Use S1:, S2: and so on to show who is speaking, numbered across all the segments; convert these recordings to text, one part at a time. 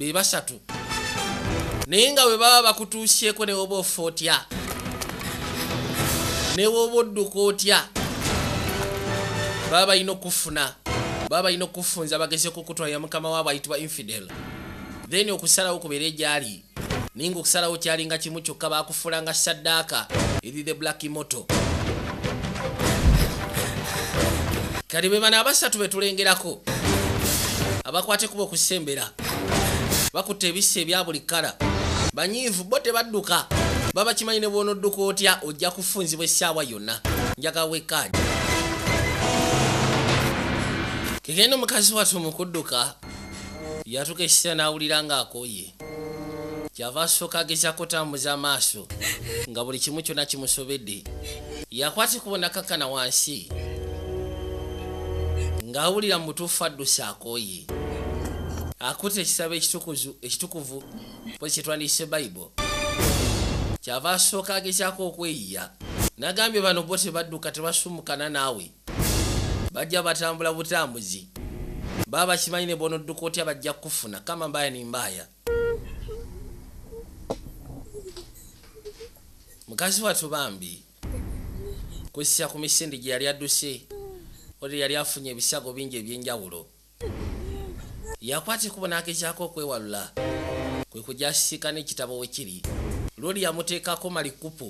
S1: be basatu. Naye nga bwe baba bakutuusyeko ne woba ofa otya? Ne woba odduka otya? Baba balina okufuna baba balina okufunza bagezeko okutwalira mukama waabwe ayitibwa infidel. Then okusalawo kubeere gyali naye nga okusalawo kyalinga kimu kyokka bakufulanga saddaaka eri the black moto. Kati be bano abasatu betulengerako abakwate kuba okusembera bakutta ebisa ebya buli kala. Banyiivu bo tebadduka. Baba kimanyi ne bwonodduka otya ojja kufunzibwa essaawa yonna. Njaga wekaaji kegenda omukazi watu mukudduka yatuka ekisa n'awulira ng'akooye kyava asooka agezako tambuza amaaso nga buli kimu kyonna kimusobedde. Yakwata kubonakakana wansi ng'awulira mu mutuufu addusa akooye akuta ekisabo ekitukuvu pozi kyetwandiise bayibuli kyava asooka agezaako okweyiya. Nagambye bano bo tebadduka tebasumukana naawe. Bajja batambula butambuzi. Baba bakimanyi ne bonodduka otya bajja kufuna kama mbaya ni mbaya mukazi watu bambi kusisa ku misinde gye yali adduse oti yali afunye ebisago bingi ebyenjawulo yakwata ekubo n'agezaako okwewalula kwe kujja asisiika n'ekitabo we kiri. Loli yamuteekako malikupu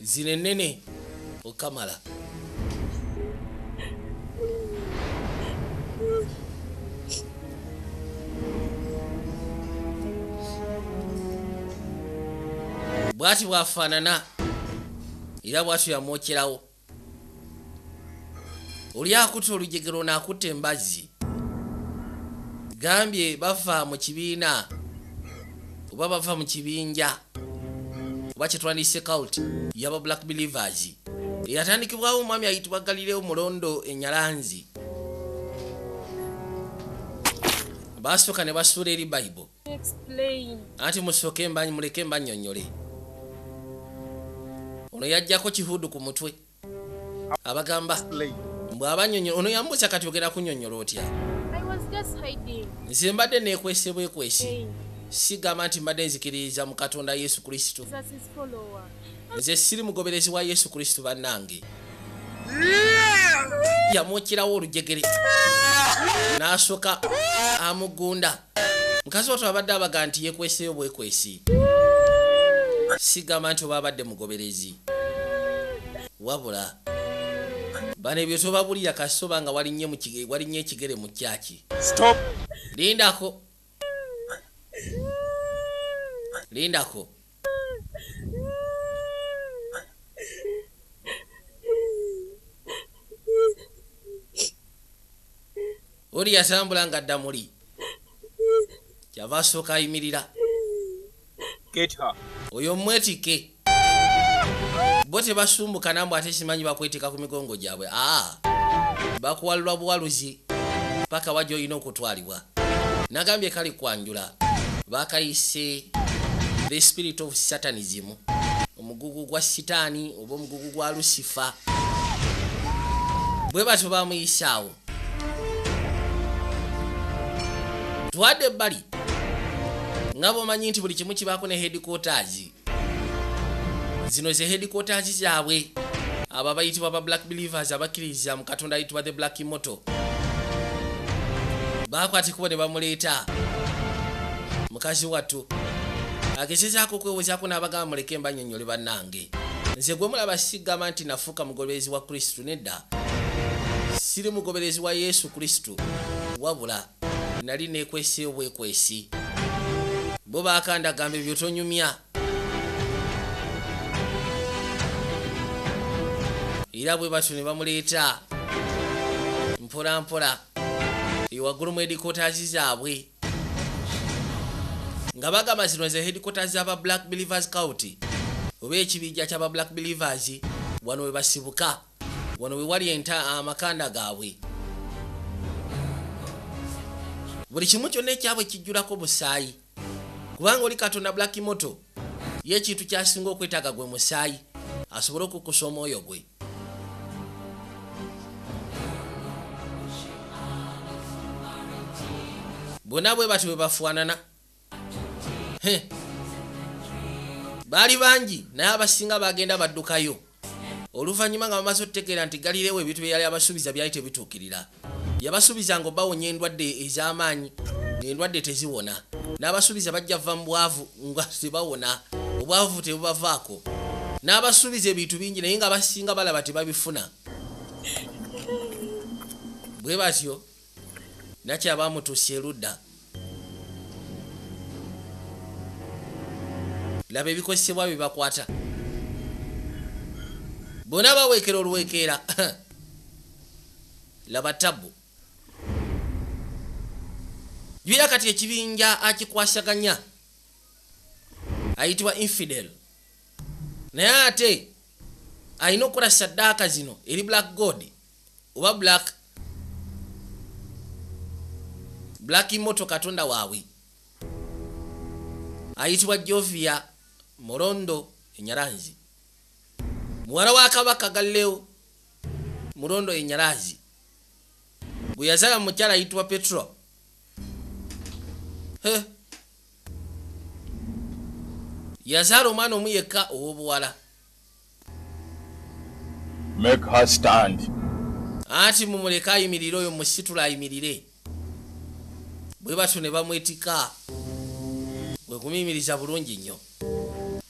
S1: zino ennene okamala. Bwati bwafaanana era bwatyo yamwokyerawo oli akuta olujegero naakutta embazzi gambye bava mu kibiina oba bava mu kibinja oba kyetwandiise cult yaba black believers. Eyatandikibwawo omwami ayitibwa galileo mulondo enyalanzi basooka ne basuula eri
S2: Explain.
S1: anti musooke embanyi muleke embanyonyole ono yajjako kihudu ku mutwe. Abagamba bw'abanyonyola ono yambuuza kati ogenda kunyonyola otya nze mbadde neekwese bwekwesi sigamba nti mbadde nzikiririza mu katonda yesu kristo. Nze siri mugoberezi wa yesu kristo bannange. Yamwokerawo olujegere. N'asooka amugunda. Mukazi wato abadde abaga nti yekweseyo bwekwesi. Sigamba nti oba abadde mugoberezi. Wabula bano ebyo tobabulira kasoba nga walinnye mu kige- walinnye ekigere mu kyaki.
S3: Stop.
S1: lindako. Lindako. Oli yatambula nga dda muli. Kyava asooka ayimirira.
S3: Get her.
S1: oyo mwetike bo tebasumbuka nambwe ate simanyi bakwetika ku migongo gyabwe. Aa bakuwalulwa buwaluzi paka wajja olina okutwalibwa. Nagambye kali kwanjula. Bakayise the spirit of satanism. Omugugu gwa sitaani oba omugugu gwa lusifa bwe batyo bamuyisaawo twadde ebbali nga bomanyi nti buli kimu kibaako ne headquarters zino ze headquarters zaabwe. Abo abayitibwa ba black believers abakkiririza mu katonda ayitibwa the black moto. Bakwatikubo ne bamuleeta. Mukazi wattu agezezaako okwewozaako n'abagamba muleke mbanyonyole bannange. Nze gwe mulaba sigamba nti nafuuka mugoberezi wa kristu nedda. Siri mugoberezi wa yesu kristu. Wabula nali nekweseyo bwekwesi bo bakandagamba ebyo tonyumya era bwe batyo ne bamuleeta. Mpola mpola. Ewaggulu mu hedikotazi zaabwe. Nga bagamba zino ze hedikotazi aba black believers county. Oba ekibijja kyaba black believers wano we basibuka. Wano we wali enta amakanda gaabwe. Buli kimu kyonna ekyabwe kijjulako busaayi kubanga oli katonda black moto ye ekintu kyasinga okwetaaga gwe musaayi asobole okukusa omwoyo gwe bonna bwe bati bwe bafaanana baali bangi naye abasinga bagenda baddukayo. Oluvannyuma nga bamaze okutegeera nti galirewo ebintu bye yali abasuubiza byali tebituukirira yabasuubizanga obbawonya endwadde ez'amaanyi endwadde teziwona. N'abasuubiza bajja va mu bwavu nga tebawona. Obwavu tebubavaako. N'abasuubiza ebintu bingi naye nga abasinga balaba tebabifuna. Bwe batyo nakyabamutuusa erudda laba ebikozesebwa bye bakwata bonna baweekera olwekeera laba tabu jwira kati ekibinja akikwasaganya. Ayitibwa infidel. Naye ate alina okukola saddaaka zino eri black god oba black black moto katonda waabwe. Ayitibwa jovia mulondo enyaranzi muwala wa kabaka galileo mulondo enyalazi bwe yazala mukyala ayitibwa petro. He. yazaala omwana omu yekka ow'obuwala.
S3: Make her stand.
S1: anti mumuleke ayimirire oyo musitula ayimirire bwe batyo ne bamwetika. Bwe kumiyimiriza bulungi nnyo.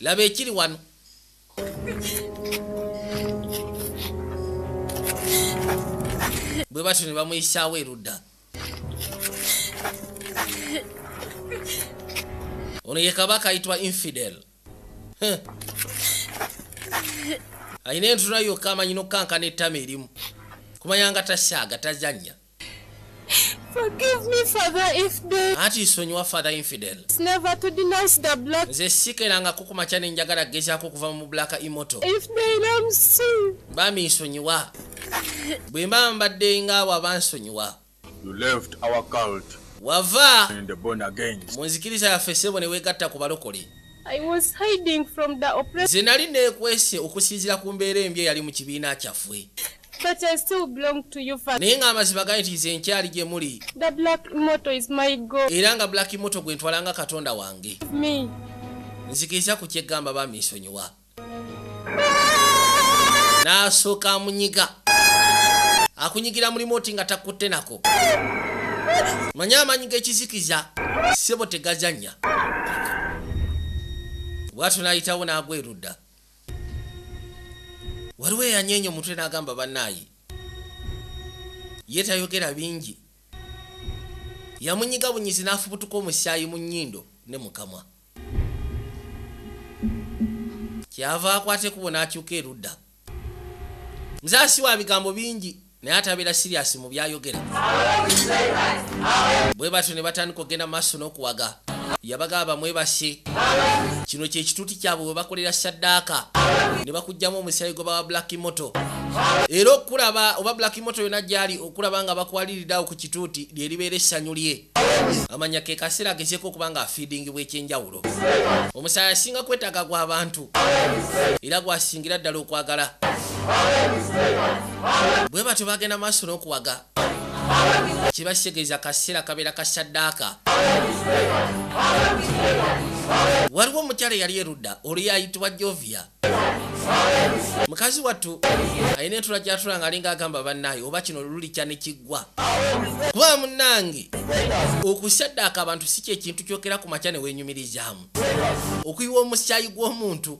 S1: Laba ekiri wano. Bwe batyo ne bamuyisaawo erudda. Ono ye kabaka ayitibwa infidel. Ayina entuna yokka amanyi nokankana ettama erimu. Kumanya nga tasaaga tazanya
S2: Forgive me, Father, if they
S1: anti nsonyiwa father infidel.
S2: never to denounce the blood.
S1: nze sikerangako ku makya nenjagala gezaako okuva mu bulaka imoto.
S2: If they don't see,
S1: bambi nsonyiwa bwe mba mbadde ngaawo aba nsonyiwa
S3: You left our cult
S1: wava
S3: and the born again.
S1: mu nzikiriza yaffe sebo ne weegatta ku balokole.
S2: I was hiding from the oppressed,
S1: nze nali neekwese okusinziira ku mbeera embi eyali mu kibiina kyaffe
S2: but I still belong to you, Father.
S1: naye ng'amazima gali nti nze nkyali gye muli.
S2: The black immortal is my God.
S1: era nga black moto gwe ntwalanga katonda wange.
S2: Me.
S1: nzikiriza ku kyeggamba bambi nsonyiwa n'asooka amunyiga akunyigira mulimu oti nga takutte nako. Manye amaanyi g'ekizikiza? Sebo tegazanya bwatyo n'ayitawo n'agwa erudda waliwo eyanyeenya omutwe n'agamba bannaayi? Ye tayogera bingi. Yamunyiga bunyizi n'afubutuka omusaayi mu nnyindo ne mukamwa kyava akwata ekubo n'akyuka erudda muzaasi wa bigambo bingi naye atabeera siriasi mu byayogera. Bwe batyo ne batandika okgenda mu maaso n'okuwaga yabagamba mwebase kino kyekituuti kyabwe bwe bakolera saddaaka ne bakugjamu omusaayi gwe bawa black moto. Era okulaba oba black moto yonna gyali okulaba nga bakwaliriddeawo ku kituuti lyeribeera essanyu lye. Amanya ke kaseera agezeeko okuba nga afiidingibwa ekyenjawulo omusaayi asinga kwetaaga gw'abantu era gwasingira ddala okwagala. Bwe batyo bagenda maaso n'okuwaga kibakitegeeza kaseera kabeera ka saddaaka waliwo omukyala eyali erudda olwo yayitibwa jovia. Mukazi wattu alina entula gyatula nga alinga agamba bannaayo oba kino lulikya ne kiggwa? Kuba munnange okusaddaaka abantu si kyekintu kyokera ku makya ne weenyumirizaamu okuyiwa omusaayi gw'omuntu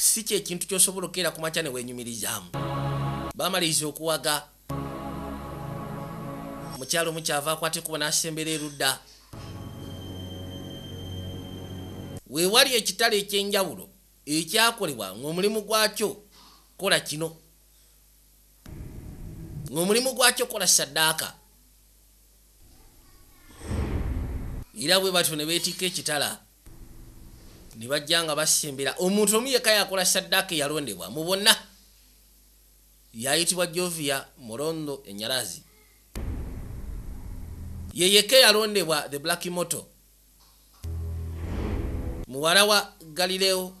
S1: si kyekintu kyosobola okera ku makya ne weenyumirizaamu bamaliriza okuwaga mukyalo mukyava akwate kuba n'asembera erudda weewali ekitale ekyenjawulo ekyakolebwa ng'omulimu gwakyo kola kino. Ng'omulimu gwakyo kola saddaaka era bwe batyo ne beetikka ekitala ne bajja nga basembera. Omuntu omu yekka yakola saddaaka eyalondebwa mu bonna yayitibwa jovia mulondo enyalazi ye yekka eyalondebwa the black moto muwala wa galileo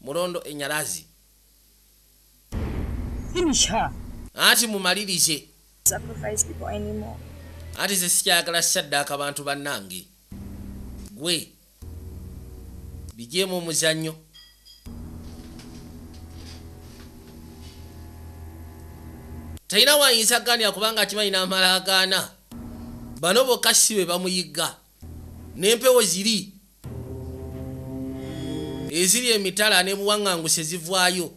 S1: mulondo enyalazi anti mumalirize anti ze sikyayagala saddaaka bantu bannange. Gwe bijeemu omuzannyo. Talina wayinza gaanira kubanga akimanyi n'amala agaana bano bokka si be bamuyigga n'empewo ziri. Eziri emitala ne buwaŋŋanguse zivaayo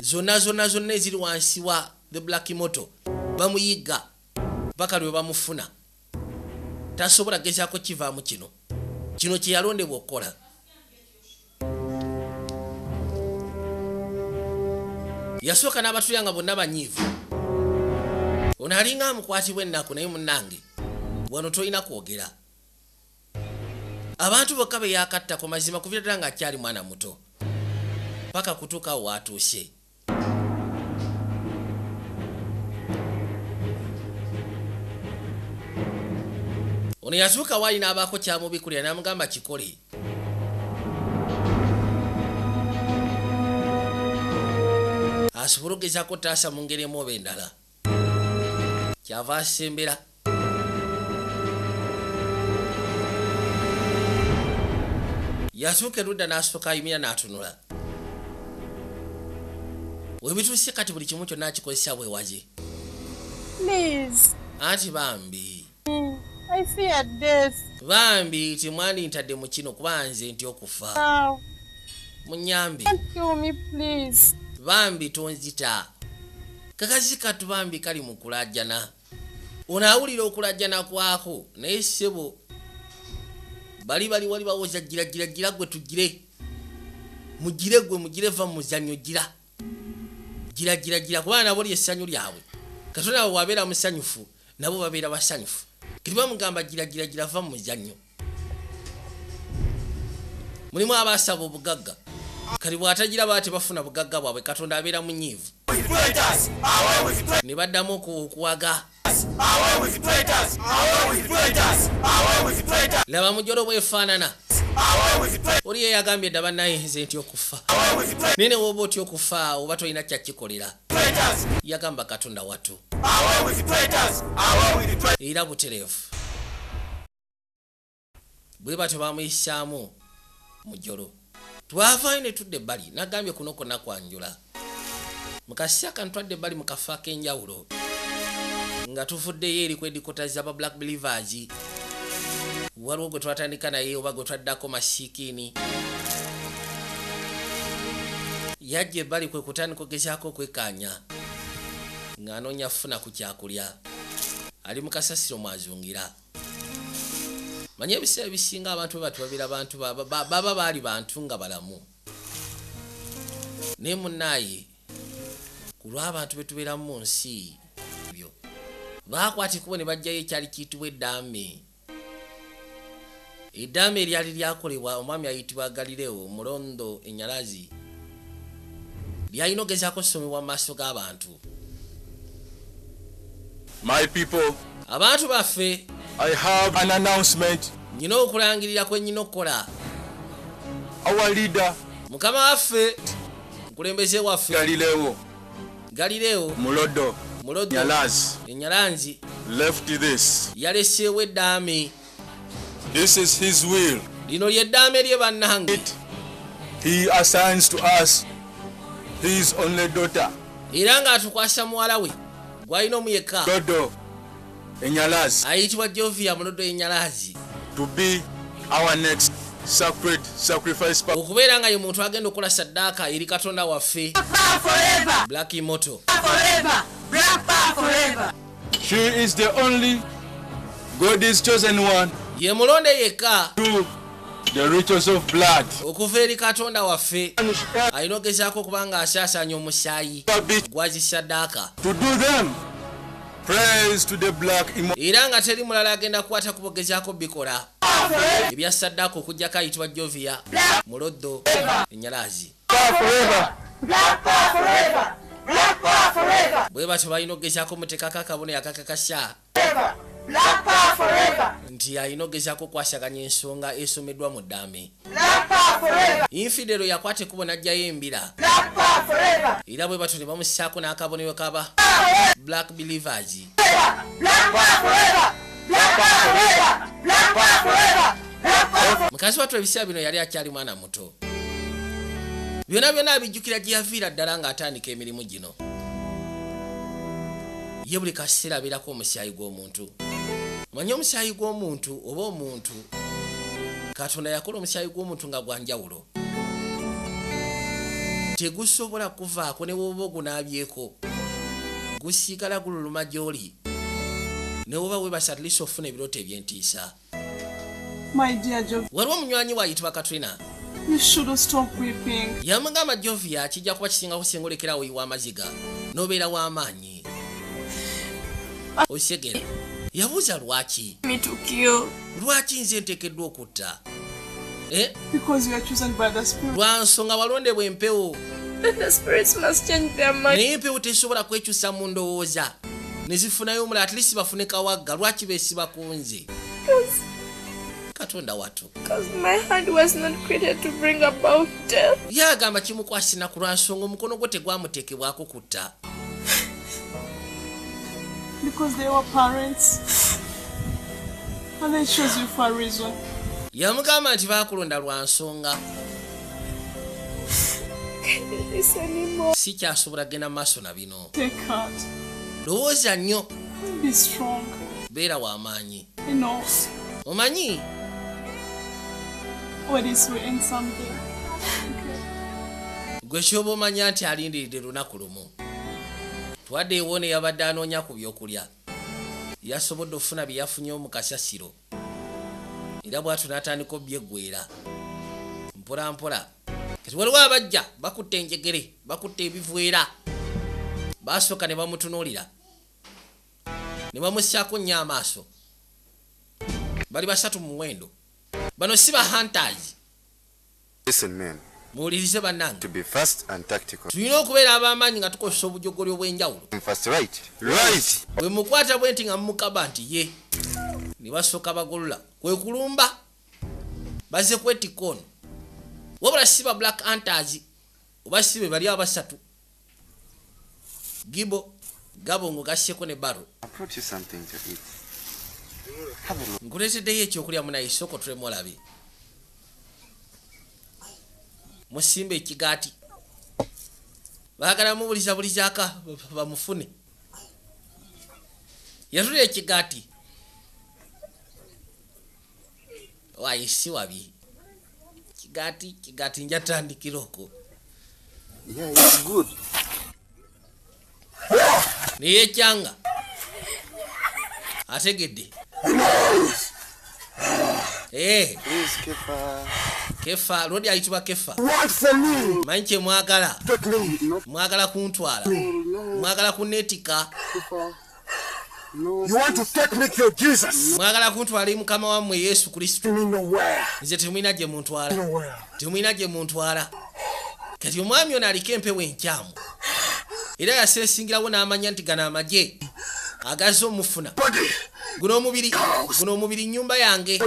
S1: zonna zonna zonna eziri wansi wa the black moto bamuyigga paka lwe bamufuna. Tasobola gezaako kivaamu kino. Kino kye yalondebwa okukola yasooka n'abatulya nga bonna banyiivu. Ono alinga amukwatibwa ennaku naye munnange wano tolina kwogera. Abantu bokka be yakattako mazima kuvira ddala ng'akyali mwana muto. Paka kutuuka awo waatuuse ono yatuuka waali n'abaako kyamubikulira n'amugamba kikole. Asobole ogezaako taasa mu ngeri emu oba endala. Kyava asembera yatuuka erudda n'asooka ayimira n'atunula. Webituuse kati buli kimu kyonna akikozesa bwewaze
S2: Please.
S1: anti bambi.
S2: I fear death.
S1: Bambi temwandintadde mu kino kuba nze nti okufa. Munyambi
S2: please.
S1: bambi tonzita. Kakazi katu bambi kali mu kulajjana. Onaawulira okulajjana kwako naye ssebo bali bali wali bawoza gira gira gira gwe tugire. Mugire gwe mugire va mu muzannyo gira. Gira gira gira kubanga nabo lyessanyu lyabwe. Katonda abo wabeera musanyufu nabo babeera basanyufu. Kati bamugamba gira gira gira va mu muzannyo mulimu abaasaba obugagga. Kati bw'atagira baa tebafuna bugagga bwabwe katonda abeera munyiivu. Ne baddamu oku- okuwaga laba mujolo bwefaanana oli yeyagambye dda bannaye nze nti okufa. Naye ne woba otya okufa oba tolina kyakikolera yagamba katonda watu era butereevu. Bwe batyo bamuyisaamu mujolo. Twavaayo ne tudda ebbali nagambye kuno konna kwanjula. Mukasi akantwadde ebbali mu kafo ak'enjawulo nga tuvuddeyo eri kwedikota zaba black believers. Waliwo gwe twatandika naye oba gwe twaddako masikiini. Yajja ebbali kwe kutandika ogezaako okwekkaanya ng'anoonya funa ku kyakulya. Ali mu kasasiro mwazungira. Manye ebiseera bisinga abantu bwe batubabira bantu baba ba- baba baali bantu nga balamu. Naye munnaaye ku lw'abantu be tubeeramu mu nsi baakwata ekkubo ne bajjayo ekyali kiyitibwa eddaame. Eddaame eryali lyakolebwa omwami ayitibwa galileo mulondo enyalazi. Lyalina ogezaako ssomebwa mu maaso g'abantu.
S3: My people,
S1: abantu baffe
S3: I have an announcement.
S1: nyina okulangirira kwe nyina okukola.
S3: Our leader,
S1: mukama waffe mukulembeze waffe.
S3: Galileo
S1: galileo
S3: Mulodo
S1: enyalanzi
S3: left this.
S1: yaleseewo eddaame.
S3: This is his will.
S1: lino lyeddaame lye bannange.
S3: He assigns to us his only daughter,
S1: era ng'atukwasa muwala we gwalina omu yekka.
S3: Dodo Enyalaz,
S1: ayitibwa jovia mulodo enyalazi okubeera nga ye muntu agenda okukola saddaaka eri katonda waffe. Black moto.
S2: Forever. Black power forever.
S3: She is the only God's chosen one.
S1: Ye mulonde yekka
S3: to the riches of blood.
S1: okuva eri katonda waffe. Alina ogezaako okuba nga asaasaanya omusaayi. Gwazi era nga teri mulala agenda kukwata kubogezaako bikola. Ebya saddaaka okugjako ayitibwa jovia. Muloddo enyalazi. Bwe batyo balina ogezaako mutekako akabonero akakakasa nti alina ogezaako okwasaganya ensonga esomeddwa mu ddaame. Infidero yakwata ekkubo n'ajjayo embira. Era bwe batyo ne bamussaako n'akabonero kaba. Black believers. Mukazi wattu ebiseera bino yali akyali mwana muto. Byonna byonna abijjukira gye yaviira ddala ng'atandika emirimu gino ye buli kaseera abeerako omusaayi gw'omuntu. Omanye omusaayi gw'omuntu oba omuntu katonda yakola omusaayi gw'omuntu nga gwa njawulo. Tegusobola kuvaako ne woba ogunaabyeko. Gusigala gululuma gy'oli ne woba webasa atlisi ofuna ebirooto ebyentiisa.
S2: My dear Jovi,
S1: waliwo omunywanyi waayitibwa katrina? Yamugamba jovia kijja kuba kisingako singa olekera oyiwa amaziga n'obeera w'amaanyi osegera yabuuza lwaki
S2: kill.
S1: lwaki nze nteekeddwa okutta Eh?
S2: Because you are chosen by the Spirit.
S1: lwa nsonga walondebwa empewo
S2: Then the spirits must change their mind.
S1: naye empewo tesobola kwekyusa mu ndowooza ne zifunayo omula atlisi bafune kawagga lwaki beesiba ku nze katonda wattu
S2: because my hand was not created to bring about death.
S1: ye agamba kimukwasina ku lwa nsonga omukono gwe tegwamuteekebwako kutta
S2: Because they were parents. And they chose you for a reason.
S1: yamugamba nti baakulonda lwa nsonga.
S2: Anymore.
S1: sikyasobola genda mu maaso na bino. Lowooza nnyo. Beera w'amaanyi omanyi? Gwe kyoba omanya nti alindiridde lunaku lumu twadde ewo ne yabadde anoonya ku byokulya. Yasobodde okufuna bye yafunye mu kasasiro. Era bwatu n'atandika obyeggwera mpola mpola. Kati waliwo abajja bakutta enjegere bakutta ebiveera basooka ne bamutunuulira. Ne bamussaako nnyo amaaso. Bali basatu mu muwendo bano si ba
S4: men,
S1: muwulirize bannange.
S4: To be fast and tactical.
S1: tulina okubeera ab'amaanyi nga tukozesa obujogoli obw'enjawulo.
S4: I'm fast, right? Right!
S1: bwe mukwata bwe nti nga mumukaba nti ye ne basooka bagolola kwe kulumba bazze kwetikka ono wabula si ba black hunters oba si be bali abasatu. Gibo gabongo gasseko ne baro nkuleeteddeyo ekyokulya munayisoko tulemu musimba ekigaati. Baagala mubuliza bulizaaka bamufune. Yatula ekigaati. Wayisi wabi. Kigaati kigaati njatandikira okwo.
S4: Yeah, it's good.
S1: naye ekyanga ategedde
S4: Please, Kefa.
S1: lodi ayitibwa kefa? Manyi kyemwagala mwagala? Kuntwala. Mwagala kuneetika.
S3: You want to take me to Jesus?
S1: mwagala kuntwala eri mukama wammwe yesu kristo. Nze temulina gye muntwala. Temulina gye muntwala. Kati omwami ono aliko empewo enkyamu. Era yaseesingirawo n'amanya nti gano amagye. Agaze omufuna.
S3: Body.
S1: Guno omubiri guno omubiri nyumba yange.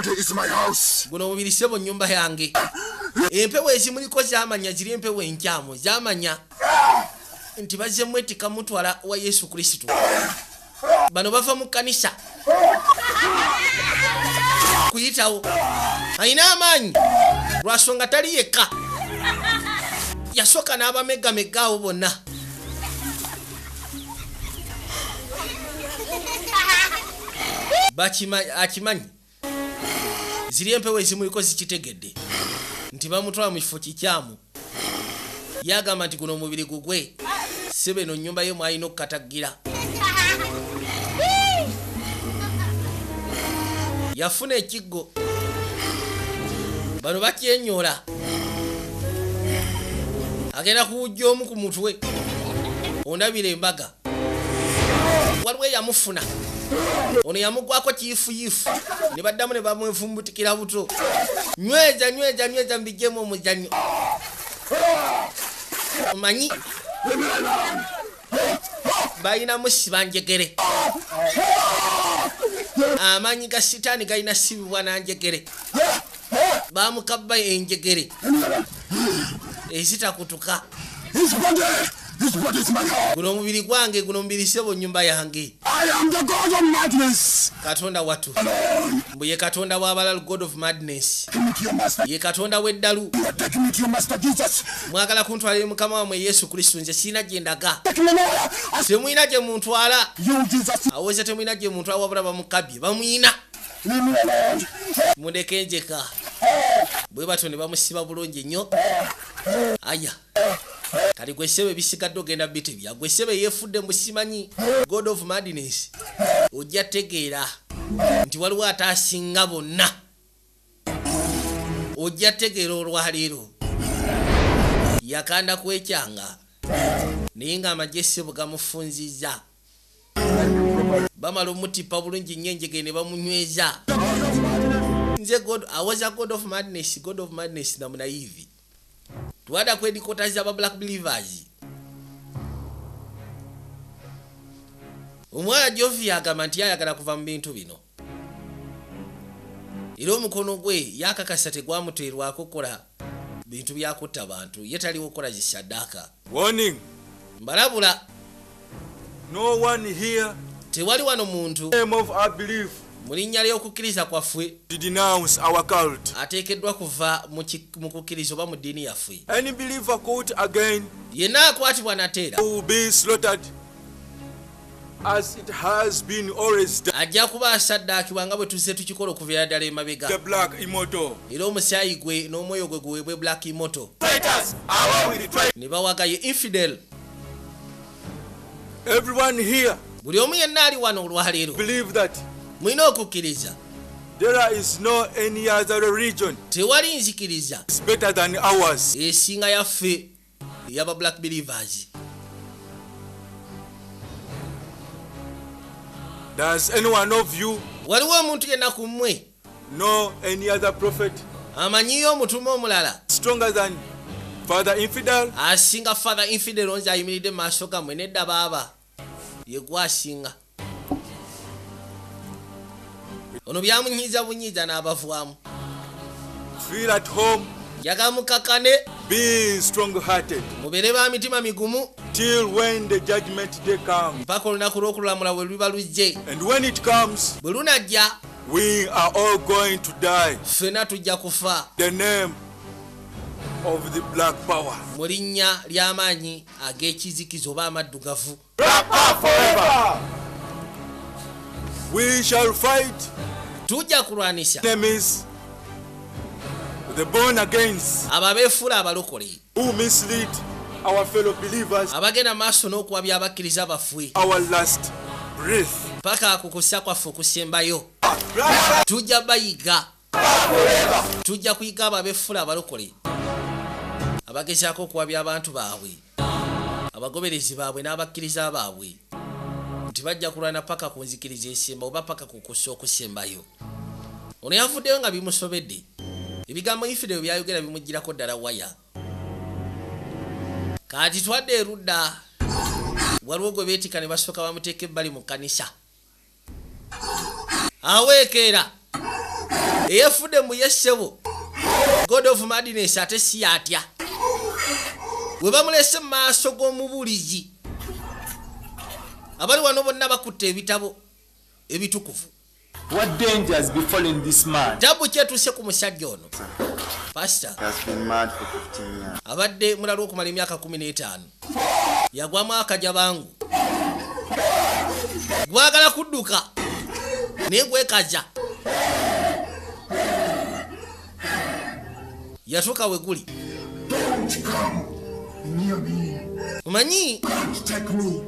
S1: Guno omubiri sebo nyumba yange. Empewo ezimuliko zamanya ziri empewo enkyamu zamanya. Nti bazze mwetika mutwala wa yesu kristo. Bano bava mu kkanisa. Kuyitawo. Ayina amaanyi. Lwasonga tali yekka. Yasooka n'abamegamegaawo bonna akimanyi? Ziri empewo ezimuliko zikitegedde. Nti bamutwala mu kifo kikyamu yagamba nti guno omubiri gugwe. Sebe eno nyumba ye mwalina okukatagira. Yafuna ekiggo. Bano bakyenyola. Agenda kuwujja omu ku mutwe. Ondabira embaga. Waliwo eyamufuna ono yamugwako kiyifuyifu ne baddamu ne bamwevumbutikira buto. Nyweza nyweza nyweza mbijjemu omuzanyo omanyi? Balinamu sibanjegere amaanyi ga sitaani galina sibibwa nanjegere. Bamukabba enjegere. Ezitakutuka
S3: This body is my home.
S1: guno omubiri gwange guno omubiri sebo nyumba yange
S3: I am the God of madness.
S1: katonda watu
S3: Alone.
S1: mbu ye katonda w'abalalu god of madness
S3: to your master.
S1: ye katonda w'eddalu
S3: You are taking me to your master Jesus.
S1: mwagala kuntwala eri mukama wamwe yesu kristo nze sirina gye ndaga
S3: Take me nowhere. I say,
S1: temwina gye muntwala
S3: you Jesus.
S1: aweza temwina gye muntwala wabula bamukabye bamwina
S3: Leave me alone.
S1: mundeke njeka bwe batyo ne bamusiba bulungi nnyo aya kati gwe ssebe bisigadde ogenda bitebya gwe ssebe yeefudde musimanyi god of madness. Ojja tegeera. Nti waliwo ate asinga bonna. Ojja tegeera olwaleero. Yakanda kwekyanga. Naye ng'amagye ssebo gamufunziza bamala omutipa bulungi nnyo enjege ne bamunyweza. Nze god awaza god of madness. God of madness namunaivi twada kwedikota zaba black believers. Omwana jovi agamba nti yayagala kuva mu bintu bino era omukono gwe yakakasa tegwamuteerwako kukola bintu byakutta bantu. Ye taliwo kukola zisaddaaka
S3: Warning.
S1: mbalabula.
S3: No one here,
S1: tewali wano muntu mu linnya ly'okukkiriza kwaffe ateekeddwa kuva mu ki- mu kukkiriza oba mu ddiini yaffe. Yenna akwatibwa
S3: be slaughtered as it has been always done.
S1: ajja kuba asaddaakibwa nga bwe tuzze tukikola okuviira ddala
S3: The
S1: emabega
S3: black immortal.
S1: era omusaayi gwe n'omwoyo gwe guweebwe black moto
S3: Traitors, our with the traitors.
S1: ne bawagaye infidel.
S3: Everyone here
S1: buli omu yenna ali wano olwaleero.
S3: believe that
S1: mulina okukkiriza.
S3: There is no any other religion
S1: tewali nzikiriza.
S3: Is better than ours.
S1: esinga yaffe eyaba black believers.
S3: Does any one of you?
S1: Waliwo omuntu yenna ku mmwe?
S3: Know any other prophet?
S1: Amanyiyo omutume omulala?
S3: Stronger than Father Infidel?
S1: asinga father infidel onzi ayimiridde mu maaso gammwe nedda baaba. Yegwe asinga ono byamunyiiza bunyiiza n'abavaamu
S3: hearted,
S1: mubeere ba mitima migumu.
S3: Till when the judgment day comes.
S1: mpaka olunaku lw'okulamula bwe luba lujje.
S3: And when it comes,
S1: bwe lunajja
S3: we are all going to die.
S1: ffenna tujja kufa.
S3: The name of the black power.
S1: mu linnya ly'amaanyi ag'ekizikiza oba amaddugavu.
S3: We shall fight
S1: tujja kulwanisa.
S3: Enemies, the born against,
S1: abo abeefuula abalokole abagenda maaso n'okuwabya abakkiriza baffe. Paka ku kussa kwaffe okusembayo. Tujja bayiga. Tujja kuyiga abo abeefula abalokole. Abagezaako okuwabya abantu baabwe. Abagoberezi baabwe n'abakkiriza baabwe nti bajja kulwana paka ku nzikiriza esemba oba paka ku kussa okusembayo ono yavuddeyo nga bimusobedde. Ebigambo infideo byayogera bimugirako ddala waya. Kati twadde erudda waliwo gwe beetika ne basooka bamuteeka ebbali mu kkanisa. Aweekera eyefudde mu yessebo god of madness ate si yatya. Bwe bamulese mu maaso g'omubulizi abali wano bonna bakutta ebitabo ebitukuvu.
S5: What danger has befallen this man?
S1: tabu kyetuuse ku musajja ono? Pasita
S4: Has been mad for 15 years.
S1: abadde mulala okumala emyaka 15 yagwamu akajabangu gwagala kudduka. Naye gwekaza yatuuka we guli.
S3: Near me,
S1: omanyi?
S3: Take me.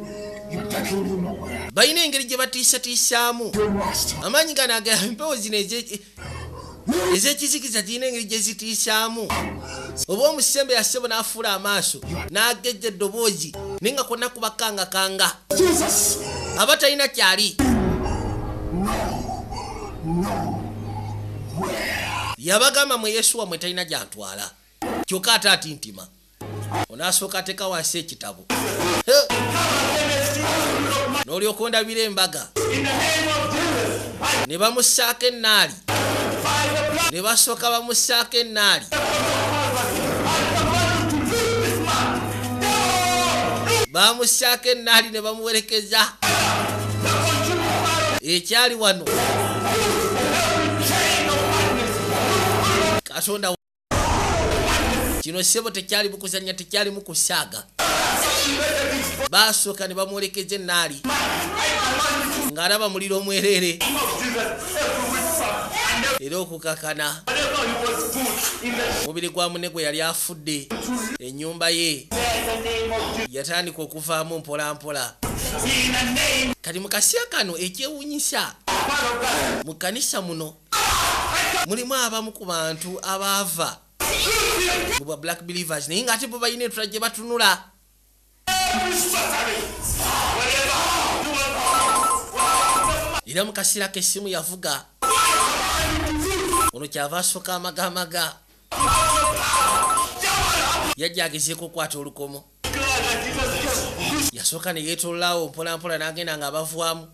S1: Balina engeri gye batiisatiisaamu. Amaanyi gano aga empewo zino eze- ez'ekizikiza zirina engeri gye zitiisaamu. Oba omusembe yasebo n'afuula amaaso n'agejja eddoboozi naye nga konna kubakangakanga. Aba talina kyali. Yabagamba mwe yesu wamwe talina gyantwala kyokka ate atintima onaasooka ateeka wansi ekitabo. N'olyoka ondabira embaga. Ne bamussaako ennaali. Ne basooka bamussaako ennaali. Bamusyako enaali ne bamuwerekeza. Ekyali wano. Katonda kino sebo tekyali mukuzanya tekyali mukusaaga basooka ne bamuwerekeza enaali ng'alaba muliro omwerere. Era okukakana. Mubiri gwa munne gwe yali afudde. Ennyumba ye yatandika okuvaamu mpolampola. Kati mu kaseera kano ekyewunyisa mu kanisa muno mulimu abamu ku bantu abaava mu bwa black believers naye ngaate bo balina etula gye batunula? Era mu kaseera k'essimu yavuga ono kyava asooka amagamaga. Yajja agezeeko okwata olukomo. Yasooka ne yeetololawo mpolampola n'agenda nga abavwamu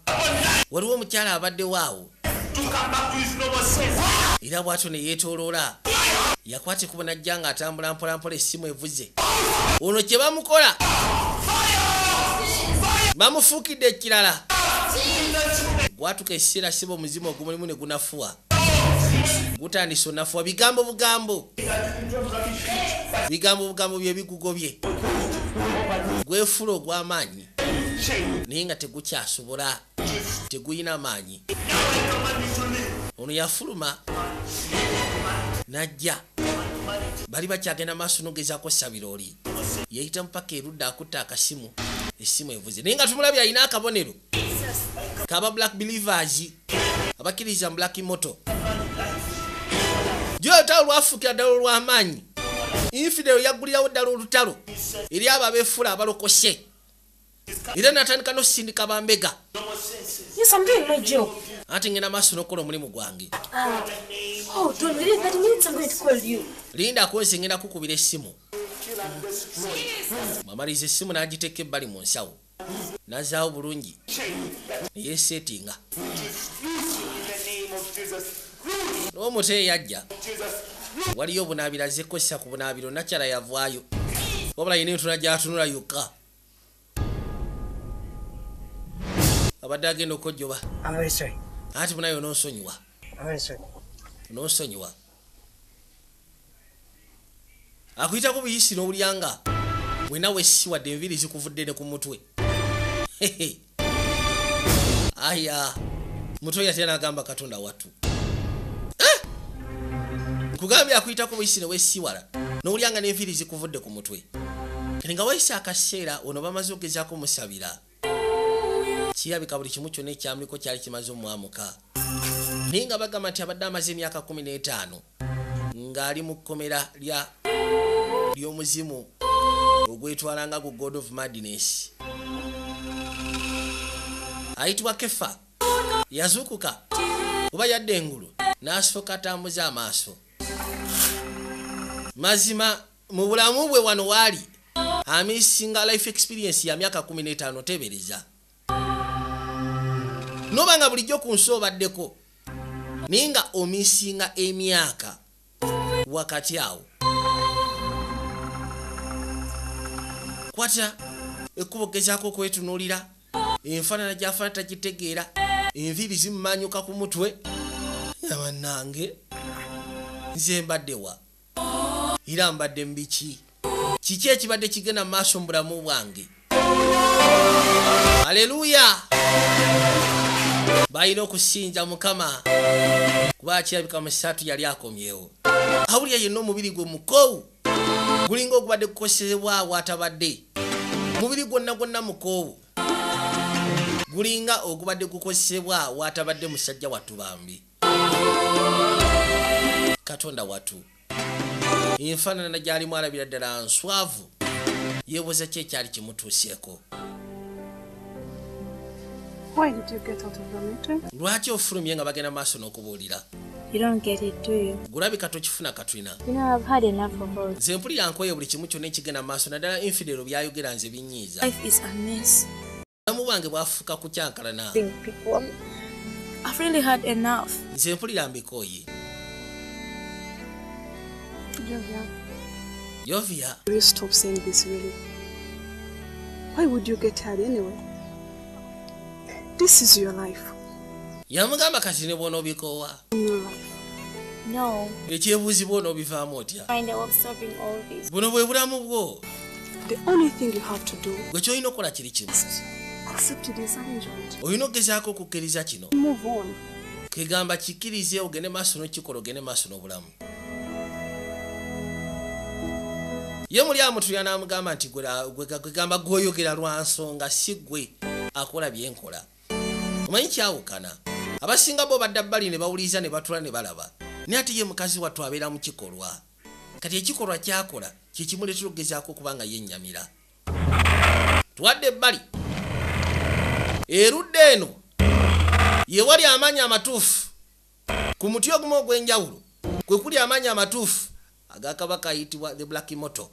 S1: waliwo omukyala abaddewo awo era bw'atyo ne yeetoloola yakwata ekubo najja nga atambula mpolampola essimu evuze. Ono kye bamukola. Bamufuukidde ekirala. Gwatuka ekiseera siba omuzimu ogumulimu ne gunafuwa. Gutandise onafuwa bigambo bugambo. Bigambo bugambo byebigugobye gwefula ogw'amaanyi naye nga tegukyasobola teguyina maanyi. Ono yafuluma najja. Bali bakyagenda maaso nogezaako sabira oli yayita mupaka erudda akutta akasimu essimu evuze. Naye nga tumulabye alina akabonero kaba black believers abakkiriza mu black moto. Gyolutalo lwafuukira ddala olw'amaanyi. Infidelo yaggulirawo ddala olutalo eri abo abeefuula abalokose era natandika nosindika bambega ate ngenda maaso n'okukola omulimu gwange.
S6: Oh, don't within 30 minutes I'm going to call you.
S1: linda akonse ngenda kukubira essimu. Mwamaliza essimu n'agiteeka ebbali mu nsawo. Nazaawo bulungi. Neyeseetinga n'omuto yajja waliyo obunaabiro azze kukozesa ku bunaabiro nakyala yavaayo. Wabula yina entula gyatunula yokka abadde agenda
S7: sorry.
S1: anti munayo nonsonyiwa
S7: I'm very sorry.
S1: nonsonyiwa akuyitako buyisi n'obulyanga? Wena wesiwadde enviiri zikuvudde ne ku mutwe. Aya. Muto yatera nagamba katonda wattu. Eh! nkugambye akuyitako buyisi ne wesiwala n'obulyanga n'enviiri zikuvudde ku mutwe. Nga wayise akaseera ono bamaze okugezaako musabira kirabika buli kimu kyonna ekyamuliko kyali kimaze omwamuka naye nga bagamba nti abadde amaze emyaka 15 ng'ali mu kkomera lya ly'omuzimu ogwetwalanga ku god of madness. Ayitibwa kefa. Yazuukuka oba yadde engulu n'asooka atambuza amaaso. Mazima mu bulamu bwe wano waali amisinga life experience ya myaka 15 tebereza noba nga bulijjo ku nsi obaddeko naye nga omisinga emyaka wakati awo. Kwata ekkubo gezaako okwetunuulira enfaanana gyafaana tagitegeera enviiri zimumanyuka ku mutwe. Yabannange nze mbaddewa era mbadde mubiki kiki ekibadde kigenda mu maaso mu bulamu bwange? Aleluya balina okusinza mukama. Kuba kirabika mu ssaatu yali akomyewo. Awulira yenna omubiri gwe mukoowu gulinga ogubadde gukosebwawo atabadde mubiri gwonna gwonna mukoowu gulinga ogubadde gukozesebwa atabadde musajja wattu bambi. Katonda wattu. Enfaanana gyalimu alabira ddala nswavu. Yeebuuza ki ekyali kimutuuseeko
S2: Why did you get out of the meeting?
S1: lwaki ofulumye nga bagenda maaso n'okubuulira
S6: You don't get it, do you?
S1: gulabika tokifuna katwina
S6: You know, I've had enough of all.
S1: nze mpulira nkoye buli kimu kyonna ekigenda maaso naddala infidelo byayogera nze binyiiza
S6: Life is a mess.
S1: bulamu bwange bwafuuka ku kyankalana
S6: Being people. I'm- I've really had enough.
S1: nze mpulira mbikooye
S2: Jovia,
S1: yovia
S2: will you stop saying this really? Why would you get tired anyway? This is your life.
S1: yamugamba kati ne bwona obikoowa
S2: Your life.
S6: No.
S1: ekyebuuzibwa onoobivaamu otya
S6: Find out what's stopping all this.
S1: buno bwe bulamu bwo
S2: The only thing you have to do
S1: gwe kyolina okukola kiri kimu
S2: accept this arrangement.
S1: olina okugezaako okukkiriza kino
S2: Move on.
S1: kegamba kikkirize ogende maaso n'okikola ogende maaso n'obulamu ye muli amutulya n'amugamba nti gwe- kwegamba gweoyogera lwa nsonga si gwe akola byenkola omanyi kyawukana. Abasinga bo badda bbali ne bawuliriza ne batula ne balaba. Naye ate ye mukazi wattu abeera mu kikolwa. Kati ekikolwa kyakola kyekimuleetera okugezaako okuba nga yennyamira twadde ebbali. Erudda eno ye wali amaanyi amatuufu. Ku muti ogumu ogw'enjawulo kwe kuli amaanyi amatuufu agakabaka ayitibwa the black moto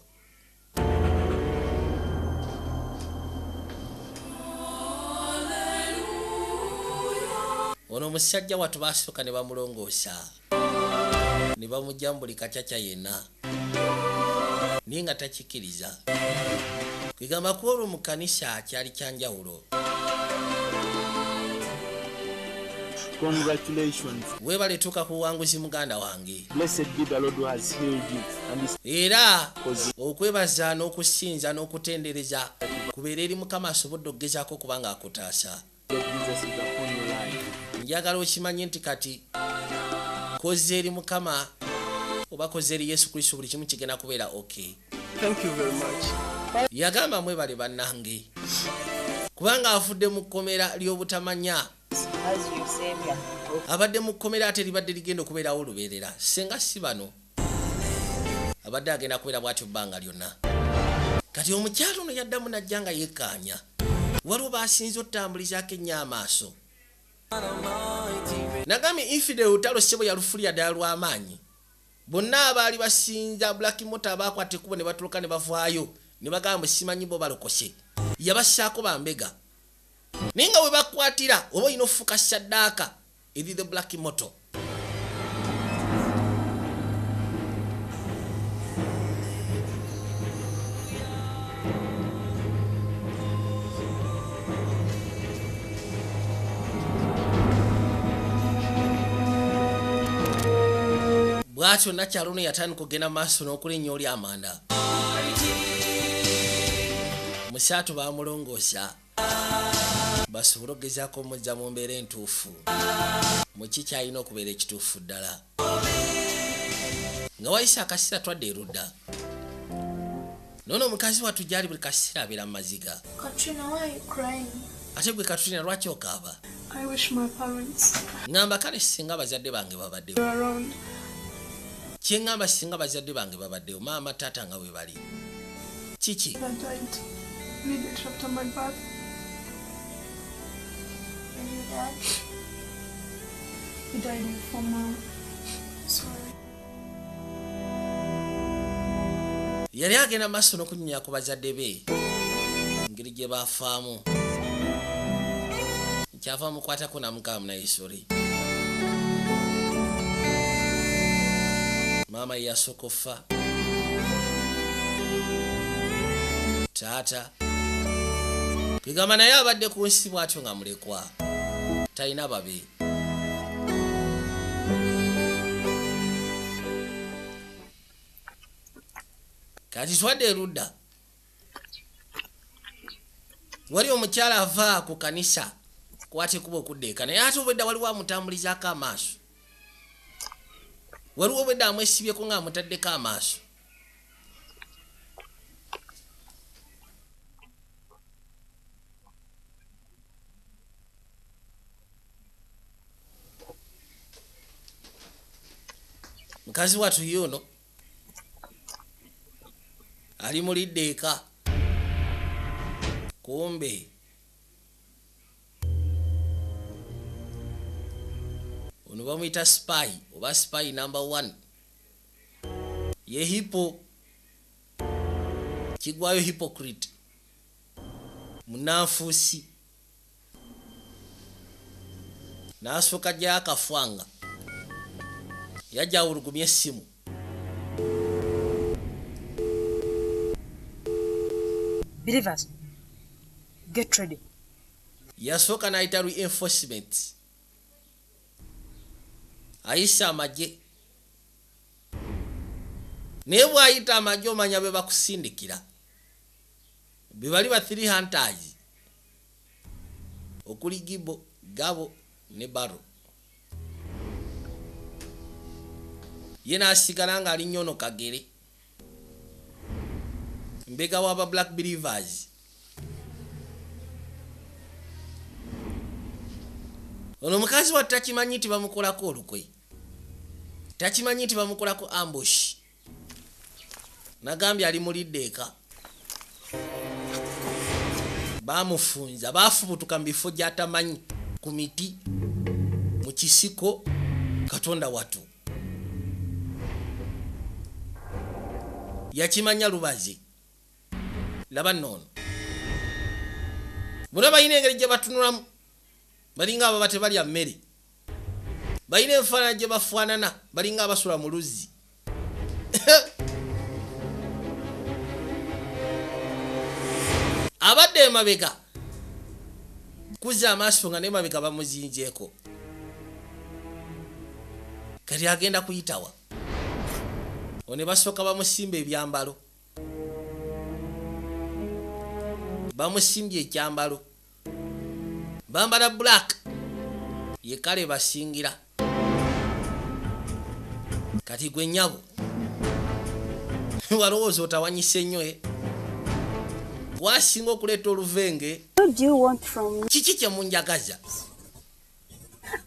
S1: ono omusajja wattu basooka ne bamulongoosa. Ne bamugja mu buli kacaca yenna naye nga takikkiriza. Kwegamba ku olwo mu kanisa kyali kyanjawulo.
S5: Congratulations.
S1: weebale tuuka ku buwanguzi muganda wange. Era okwebaza n'okusinza n'okutendereza kubeera eri mukama asobodde okugezaako okuba nga njagala okimanye nti kati koze eri mukama oba koze eri yesu kristo buli kimu kigenda kubeera ok.
S2: Thank you very much.
S1: yagamba mwebale bannange kubanga afudde mu kkomera ly'obutamanya. Abadde mu kkomera ate libadde ligenda okubeerawo olubeerera. Senga si bano. Abadde agenda kubeera bw'atyo bbanga lyonna. Kati omukyalo ono yaddamu najja nga yekkaanya waliwo basinze otutambulizaako ennyo amaaso nagambye infidel lutalo ssebo yalufulya ddala lw'amaanyi bonna abaali basinza black mota abaakwata ekkubo ne batuuka ne bavaayo ne bagamba simanyi bo balokose yabassaako bambega. Naye nga bwe bakwatira oba olina ofuuka saddaaka eri the black moto bwatyo nakyalo no yatandika okugenda mu maaso n'okulinnya oli amanda. Musaatu bamulongoosa basobole okugezaako omuzza mu mbeera entuufu. Muki kyalina okubeera ekituufu ddala? Nga wayise akaseera twadde erudda noono omukazi wattu gyali buli kaseera abeera mu maziga. Ate gwe katrina lwaki okaaba?
S2: I wish my parents
S1: ŋŋamba kale singa abazadde bange
S2: around.
S1: Kyeŋŋamba singa abazadde bange babaddewo maama taata nga bwe bali kiki
S2: died? He died before mom. Sorry.
S1: yali agenda maaso n'okunyumya ku bazadde be engeri gye baafaamu kyava mukwatako namukaamu naye sori maama ye yasooka offa taata kwegamba naye abadde ku nsi bw'atyo nga mulekwa. Talina babe. Kati twadde erudda wali omukyala ava ku kanisa kwata ekuba okudda eka. Naye ate obwedda waliwo amutambulizaako amaaso waliwo obwedda amwesibyeko nga amutaddeko amaaso. Mukazi wattu yuno ali mulidde eka. Kumbe ono bamuyita spy oba spy number one. Ye hipo kigwayo hypocrite. Munanfuusi nasooka gyakafwanga yajja awulugumya essimu.
S7: Believers,
S8: Get ready.
S1: yasooka n'ayita reinforcement ayisa amagye. Naye bw'ayita amagye omanya be bakusindikira. Be bali ba 3 hunters. Okuli gibo gabo ne baro ye n'asigala ng'ali nnyo ono kagere. Mbega waba black believers. Ono mukazi wa takimanyi nti bamukolako olukwe takimanyi nti bamukolako ambush. Nagambye ali mulidde eka. Bamufunza bafubutuka mu bifo gyatamanyi ku miti mu kisiko katonda watu yakimanya lubazi. Laba noono bona balina engeri gye batunulamu. Balinga ababa tebalya mmere balina enfaanana gye bafaanana balinga abasula mu luzzi. Abadde emabega kuzza amaaso nga nemabega bamuzinjeko kati agenda kuyitawa one basooka bamusimba ebyambalo. Bamusimbye ekyambalo. Bambala black. Ye kale basingira kati gwe nyabo walowooza otawanyise nnyo e wasinga okuleeta oluvenge
S6: What do you want from me?
S1: kiki kyemunjagaza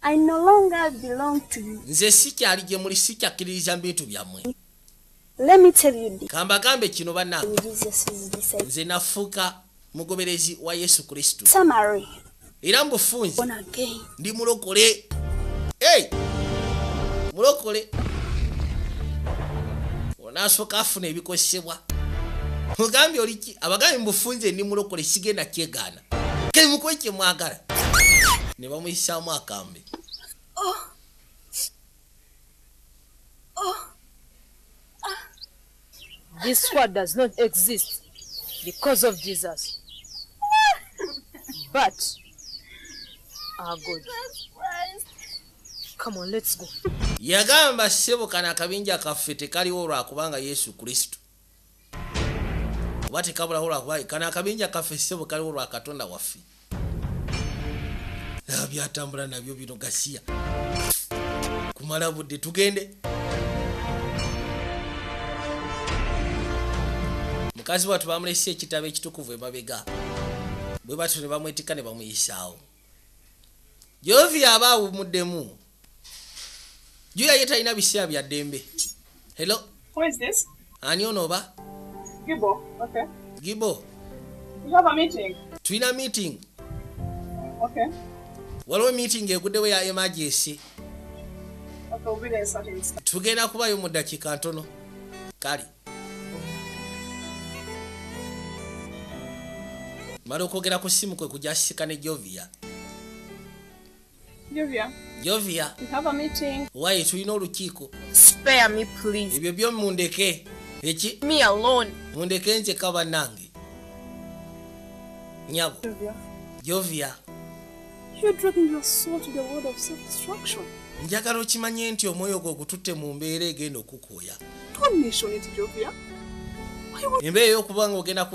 S6: I no longer belong to you.
S1: nze sikyali gye muli sikyakkiririza mu bintu byammwe
S6: Let me tell you this.
S1: kambagambe kino bannange nze nafuuka mugoberezi wa yesu kristo
S6: summary.
S1: era
S6: again.
S1: ndi mulokole hey! mulokole onasooka afuna ebikosebwa. Mugambye oliki abagambye mubufunze ndi mulokole sigenda kyegaana. Kemukoe kyemwagala ne bamuyisaamu akambe.
S8: This squad does not exist because of Jesus. But our God. Come on, let's go.
S1: yagamba ssebo kano akabinja kaffe tekaliwo lwakubanga yesu kristo. Oba tekabulawo lwakuba kano akabinja kaffe ssebo kaliwo lwa katonda waffe. Ah, byatambula nabyo bino gasiya kumala budde tugende. Mukazi wattu bamulesa ekitabo ekitukuvu emabega. Bwe batyo ne bamwetika ne bamuyisaawo. Jovi aba awumuddemu juya ye talina biseera bya ddembe hello
S2: Who is this?
S1: ani ono oba
S2: Gibo. Okay.
S1: gibo
S2: We have a meeting.
S1: tulina meeting
S2: Okay.
S1: waliwo meeting eguddewo ya emergency
S2: Okay, we'll be there starting.
S1: tugenda kubayo mu ddakiika ntono kale mala okwogera ku simu kwe kujasika ne jovia jovia.
S2: We have a meeting.
S1: tulina olukiiko?
S9: Spare me, please.
S1: ebyo byo mundeke. Eki?
S9: Me alone.
S1: mundeke nzeka bannange nyabo.
S2: Juvia,
S1: jovia.
S2: You're dragging your soul to the world of self-destruction.
S1: njagala okimanye nti omwoyo gwe ogututte mu mbeera egenda okukooya embeera ey'okuba nga ogenda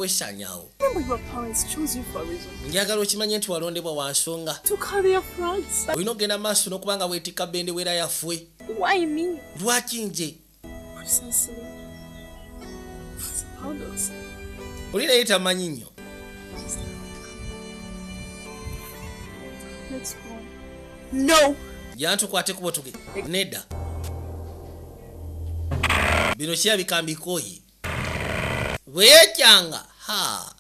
S2: reason.
S1: njagala okimanye nti walondebwa wa nsonga. Olina okgenda maaso n'okuba nga weetikka bendeweera yaffe.
S9: Why me?
S1: lwaki nje? Oli naye tamanyi nnyo.
S9: No.
S1: jantukwate kubo tuge nedda. Bino kirabika mbikooyi bwe yeekyanga ha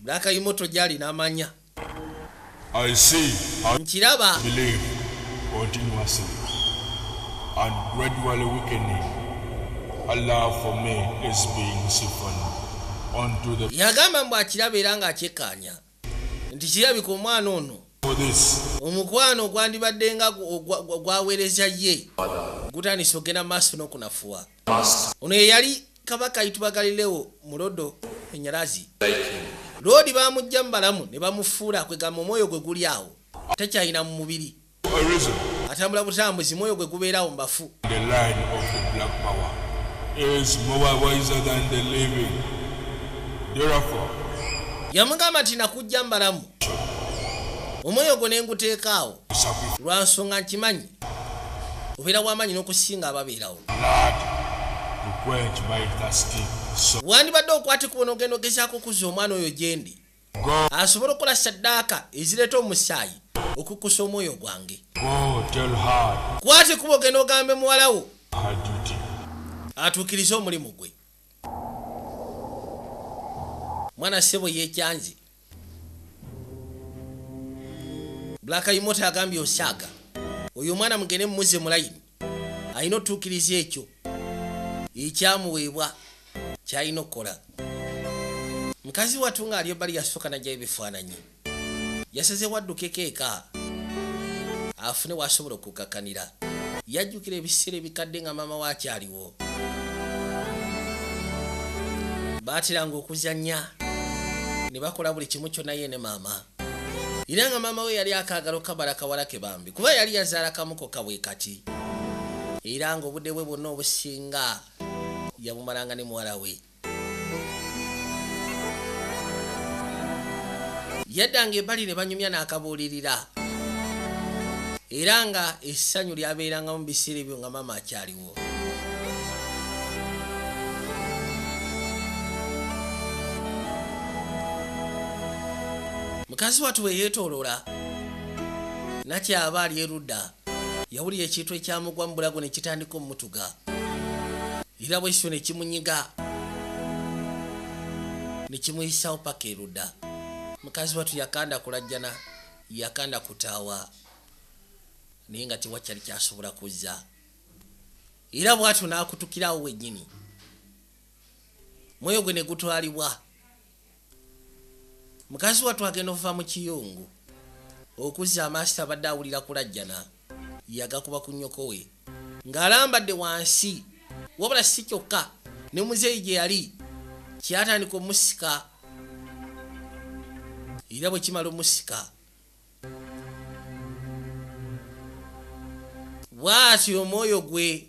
S1: bulakayimoto gyali n'amanya.
S3: I see. And
S1: nkiraba.
S3: and gradually weakening. A love for me is being siphoned onto the
S1: yagamba mbw akiraba era ng'akyekkaanya. Nti kirabika omwana ono
S3: for this.
S1: omukwano ogwandibadde nga gwaweereza ye. Gutandise ogenda mu maaso n'okunafuwa. Ono ye yali kabaka ayitibwa galilewo mulodo enyalazi. Loodi bamujja mu balamu ne bamufuula kwegamba omwoyo gwe guli awo takyalina mu mubiri. Atambula butambuzi mwoyo gwe gubeerawo mu bafu
S3: the line of the black power is more wiser than the living. Therefore,
S1: yamugamba nti nakujja mu balamu omwoyo gwo ne nguteekaawo lwa nsonga nkimanyi obeera w'amaanyi n'okusinga ababeerawo
S3: blood to quench my thirsty soul.
S1: Wandibadde okwati kubona ogenda ogezaako okuzza omwana oyo gye ndi?
S3: Go,
S1: asobole okukola saddaaka ezireeta omusaayi okukkusa omwoyo gwange? Kwate kuba ogenda ogambe muwala wo.
S3: Her duty.
S1: atuukirize omulimu gwe. Mwana ssebo yeekyanze bulakayimota agambye osaaga oyo omwana mugende mumuze mu layini alina otuukiriza ekyo ekyamuweebwa kyalina okukola. Mukazi watu nga ali ebbali yasooka najjayo ebifaananyi yasazewo addukeko eka afune wasobola okukakkanira. Yajjukira ebiseera ebikadde nga maama we akyaliwo baateranga okuzannya ne bakola buli kimu kyonna ye ne maama. Era nga maama we yali akaagalo kabala kawala ke bambi kuba yali yazaala kamukoka bwe kati. Era nga obudde bwe bwonna obusinga yabumalanga ne muwala we. Yaddanga ebbali ne banyumya n'akabuulirira. Era nga essanyu lyabeeranga mu biseera ebyo nga maama akyaliwo. Mukazi watu we yeetooloola nakyaba ali erudda yawulira ekintu ekyamugwa mu bulago ne kitandika omutuga era bwekityo ne kimunyiga ne kimuyisawo paka erudda mukazi watu yakanda kulajjana yakanda kutaawa. Naye nga tewakyali kyasobola kuzza. Era bwatyo n'akutukirawo wennyini. Mwoyo gwe ne gutwalibwa. Mukazi watu agenda okuva mu kiyungu okuzza amaaso abadde awulira kulajjana yagakuba ku nnyoko we ng'alambadde wansi wabula si kyokka. Ne muzeeyi gye yali kyatandika omusika. Era bwe kimala omusika. Bwatyo omwoyo gwe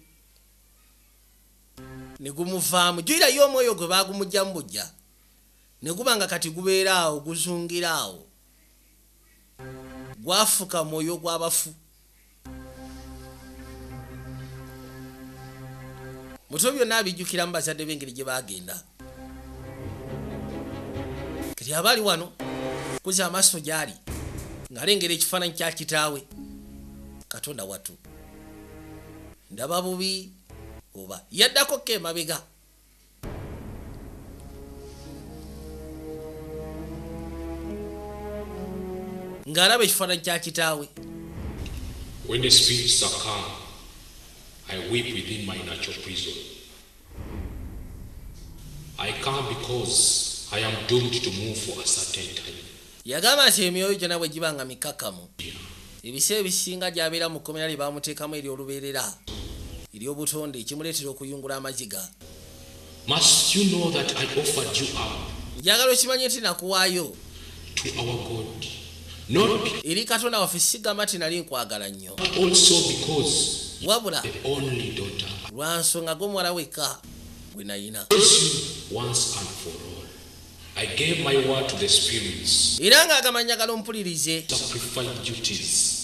S1: ne gumuvaamu. Juyirayo omwoyo gwe baagumugjamu bujja. Ne guba nga kati gubeera awo guzungira awo gwafuka mwoyo gw'abafu muto byonna abijjukira mu bazadde b'engeri gye baagenda. Kati aba ali wano kuza amaaso gy'ali ng'alengera ekifaananyi kya kitaawe katonda watu ndaba bubi oba yaddako ko emabega ng'alaba ekifaananyi kya kitaawe.
S10: When the spirits are calm, I weep within my natural prison. I come because I am doomed to move for a certain time.
S1: yagamba nti emyoyo gyonna bwe giba nga mikakkamu ebiseera ebisinga gy'abeera mu kkomera lye bamuteekamu ery'olubeerera ery'obutonde ekimuleetera okuyungula amaziga
S10: Must you know that I offered you up
S1: njagala okimanye nti nakuwaayo
S10: to our God? Not
S1: eri katonda waffe sigamba nti nali nkwagala nnyo
S10: also because
S1: wabula
S10: the only daughter.
S1: lwa nsonga gw'omuwala wekka gwe nayina.
S10: Is once and for all. I gave my word to the spirits,
S1: era ng'agamba njagala ompulirize.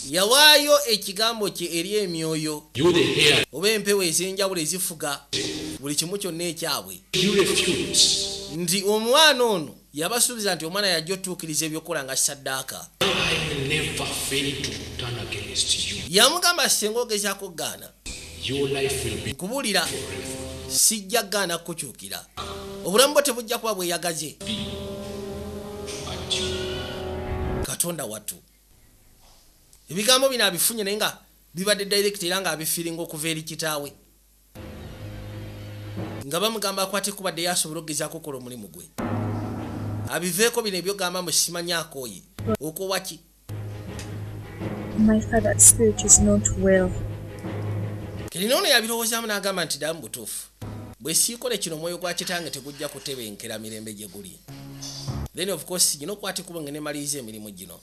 S1: Yawaayo ekigambo kye eri emyoyo.
S10: You the hair,
S1: oba empewo ez'enjawulo ezifuga buli kimu kyonna ekyabwe. Nti omwana ono yabasuubiza nti omwana yajja otuukiriza ebyokukola nga saddaaka yamugamba singa ogezaako gaana nkubuulira sijja gaana kukyukira obulamu bwo tebujja kuba bweyagaze. Katonda wattu. Ebigambo bino abifunye naye nga bibadde direct era nga abifiringa okuva eri kitaawe. Nga bamugamba akwate kubadde yasobola okugezaako okukola omulimu gwe abiveeko bino ebyogamba mu simanyakooye okowaki
S9: My father's spirit is not well.
S1: kerina ono yabirowoozaamu n'agamba nti ddala mu butuufu bwe siikola kino omwoyo gwa kitange tegujja kutebenkera mirembe gye guli. Then of course gino okwatikuba nga nemaliriza emirimu gino.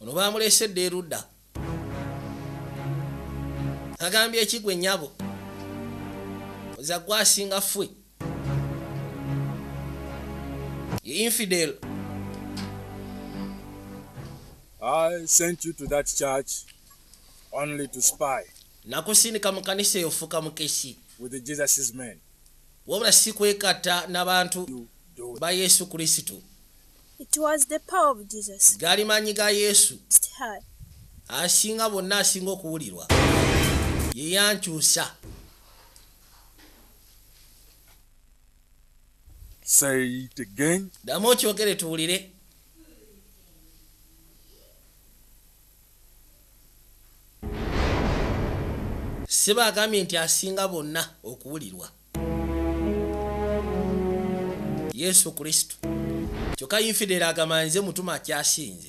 S1: Ono bamulesedde erudda agambye ekigwa ennyabo oza gwasinga ffe ye infidel.
S3: I sent you to that church only to spy
S1: nakusindika mu kanisa eyo ofuuka mukesi
S3: with the Jesus' men.
S1: wabula si kwekatta n'abantu ba yesu kristo.
S9: It was the power of Jesus.
S1: gaali maanyi ga yesu. Asinga bonna asinga okuwulirwa. Ye yankyusa
S3: Say it again.
S1: ddamu okyogere tuwulire seba agambye nti asinga bonna okuwulirwa yesu kristo kyokka infideli agamba nze mutuma akyasinze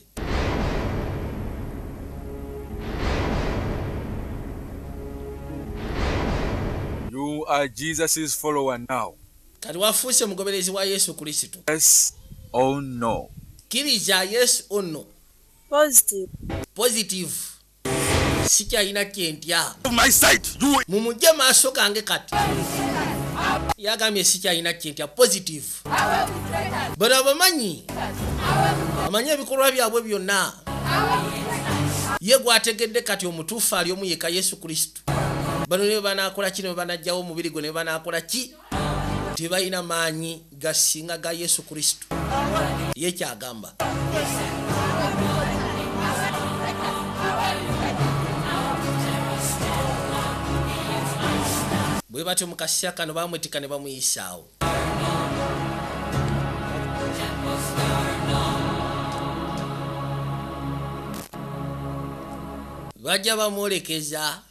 S3: You are Jesus' follower now.
S1: Kati wafuuse mugoberezi wa yesu kristo.
S3: Yes or no?
S1: kkiriza yesu ono
S9: Positive.
S1: positive. Sikyalina kyentya. Mumujje maaso gange kati yagambye sikyalina kyentya positive. Bano abamanyi? Amanyi ebikolwa byabwe byonna? Ye gwategedde kati omutuufu ali omu yeka yesu kristo. Bano ne banakola ki ne banajjawo omubiri gwe ne banakola ki tebalina maanyi gasinga ga yesu kristo. Ye kyagamba. Bwe batyo mu kaseera kano bamwetika ne bamuyisaawo bajja bamwolekeza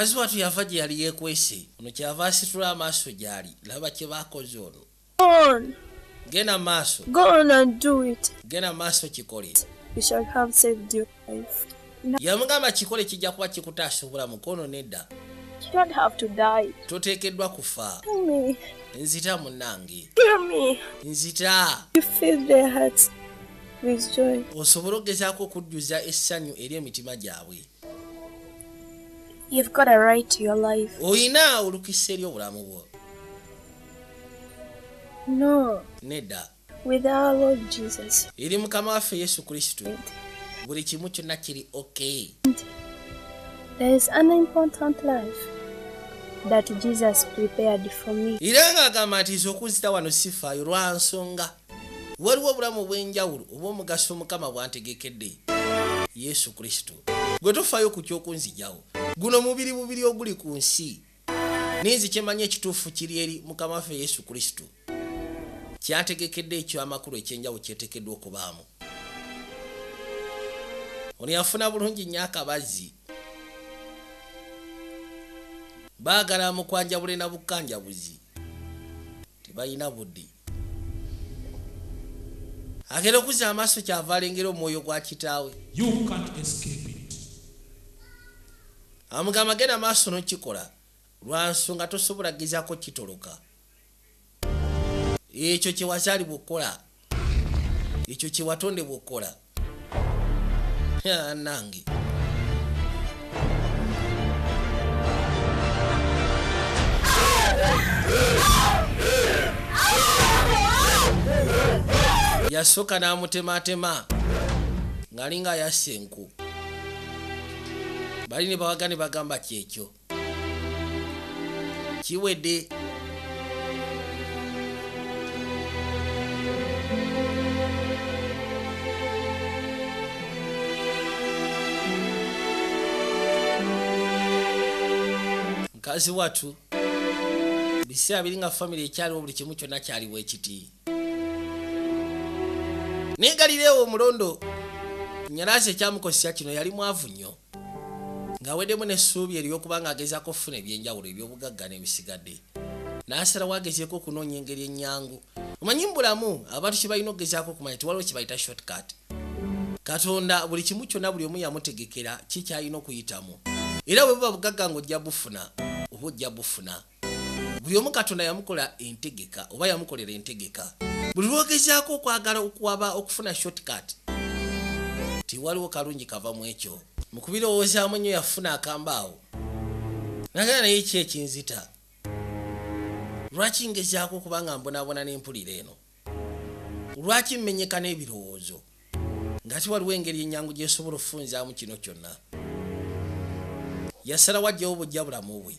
S1: mukazi watu yava gye yali yeekwese ono kyava asitula amaaso gy'ali. Laba kye baakoze ono. Genda maaso.
S9: Go on and do it.
S1: genda maaso kikole. Yamugamba kikole kijja kuba kikutaasa obulamu kono nedda.
S9: You don't have to die.
S1: toteekeddwa kufa. Nzita munnange. Nzita. Osobole okugezaako okujjuza essanyu eri emitima gyabwe
S9: You've got a right to your life.
S1: olina olukisa eri obulamu bwo
S9: No.
S1: nedda
S9: With our Lord Jesus.
S1: eri mukama waffe yesu kristo buli kimu kyonna kiri okay
S9: There is an important life that Jesus prepared for me.
S1: era ng'agamba nti nze okuzita wano sifaayo lwa nsonga waliwo obulamu obw'enjawulo oba omugaso mukama bwantegekedde yesu kristo gwe tofaayo ku kyokunzijawo guno mubiri bubiri oguli ku nsi. Ninzi kyemanyi ekituufu kiri eri mukama waffe yesu kristo. Kyantegekedde ekyo amakulu ekyenjawulo kyetekeddwa okubaamu. Ono yafuna bulungi nnyo akabazzi baagala mukwanjabule na bukkanjabuzi. Tebalina budde. Agenda okuzza amaaso kyava alengera omwoyo gwa kitaawe amugamba genda maaso nokikola lwa nsonga tosobola gezaako kitoloka. Ekyo kyewazaalibwa okukola ekyo kyewatondebwa okukola nange yasooka n'amutematema ng'alinga ayassa enku bali ne bawaga ne bagamba kyekyo kiwedde. Mukazi watu biseera biri nga famiry ekyaliwo buli kimu kyonna kyaliwo ekiti. Naye galireewo omulondo nyalaasi ekyamukosya kino yali mwavu nnyo ng'aweddemu n'essuubi ery'okuba ng'agezaako okufuna ebyenjawulo eby'obugagga n'ebisigadde. N'asalawo agezeeko okunoonya engeri ennyangu. Omanyi mu bulamu abantu kye balina okugezaako okumanya tiwaliwo kye bayita shortcut. Katonda buli kimu kyonna buli omu yamutegekera ki kyalina okuyitamu. Era bwe buba bugagga ng'ojja bufuna oba ojja bufuna. Buli omu katonda yamukola entegeka oba yamukolera entegeka. Buli lwogezaako okwagala okwaba okufuna shortcut tiwaliwo kalungi kava mu ekyo mu kubirowoozaamu nnyo yafuna akambaawo nagala naye ki ekinzita? Lwaki ngezaako okuba nga mbonaabona n'empulira eno? Lwaki mmenyeka n'ebirowoozo? Nga tiwaliwo engeri ennyangu gyesobola okufunzaamu kino kyonna? Yasalawo ajjawo bujja bulamu bwe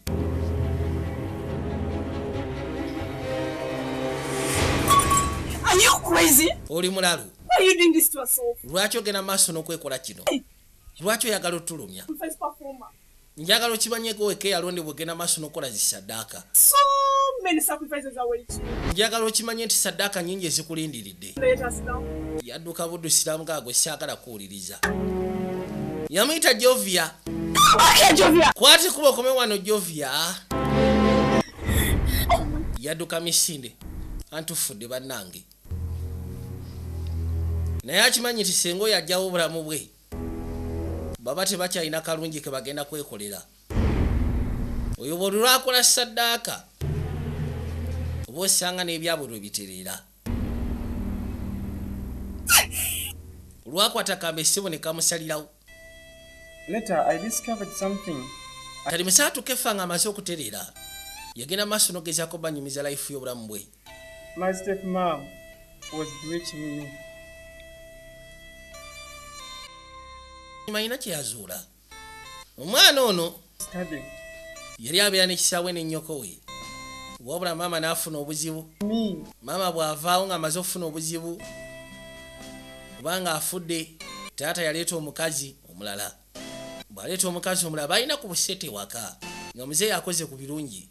S2: Are you crazy?
S1: oli mulalu?
S2: Why are you doing this to yourself?
S1: lwaki ogenda maaso n'okwekola kino lwaki oyagala otulumya? Njagala okimanyeko weka eyalondebwa ogenda maaso n'okola zisaddaaka njagala okimanye nti saddaaka nyingi ezikulindiridde. Yadduka buddu siraamu gaagwe saagala kuwuliriza. Yamuyita jovia. Kwati kuba okome wano jovia? Yadduka misinde. Antufudde bannange. Naye akimanyi nti senga oyo ajjawo obulamu bwe baba tebakyalina kalungi ke bagenda kwekolera. Oyo bwe lwakola saddaaka oba osanga n'ebyabwe lwe biterera. Lwakwata kamba essebo ne kamusalirawo.
S5: Later, I discovered something.
S1: kati musaatuka efa nga amaze okutereera yagenda maaso n'ogezaako banyumiza layifu y'obulamu bwe Manyina kyeyazuula omwana ono yali abeera n'ekisaawe n'ennyoko we. Wabula maama n'afuna obuzibu. Maama bw'avaawo ng'amaze okufuna obuzibu kubanga afudde taata yaleeta omukazi omulala. Bw'aleeta omukazi omulala balina ku busete waka nga muzeeyi akoze ku birungi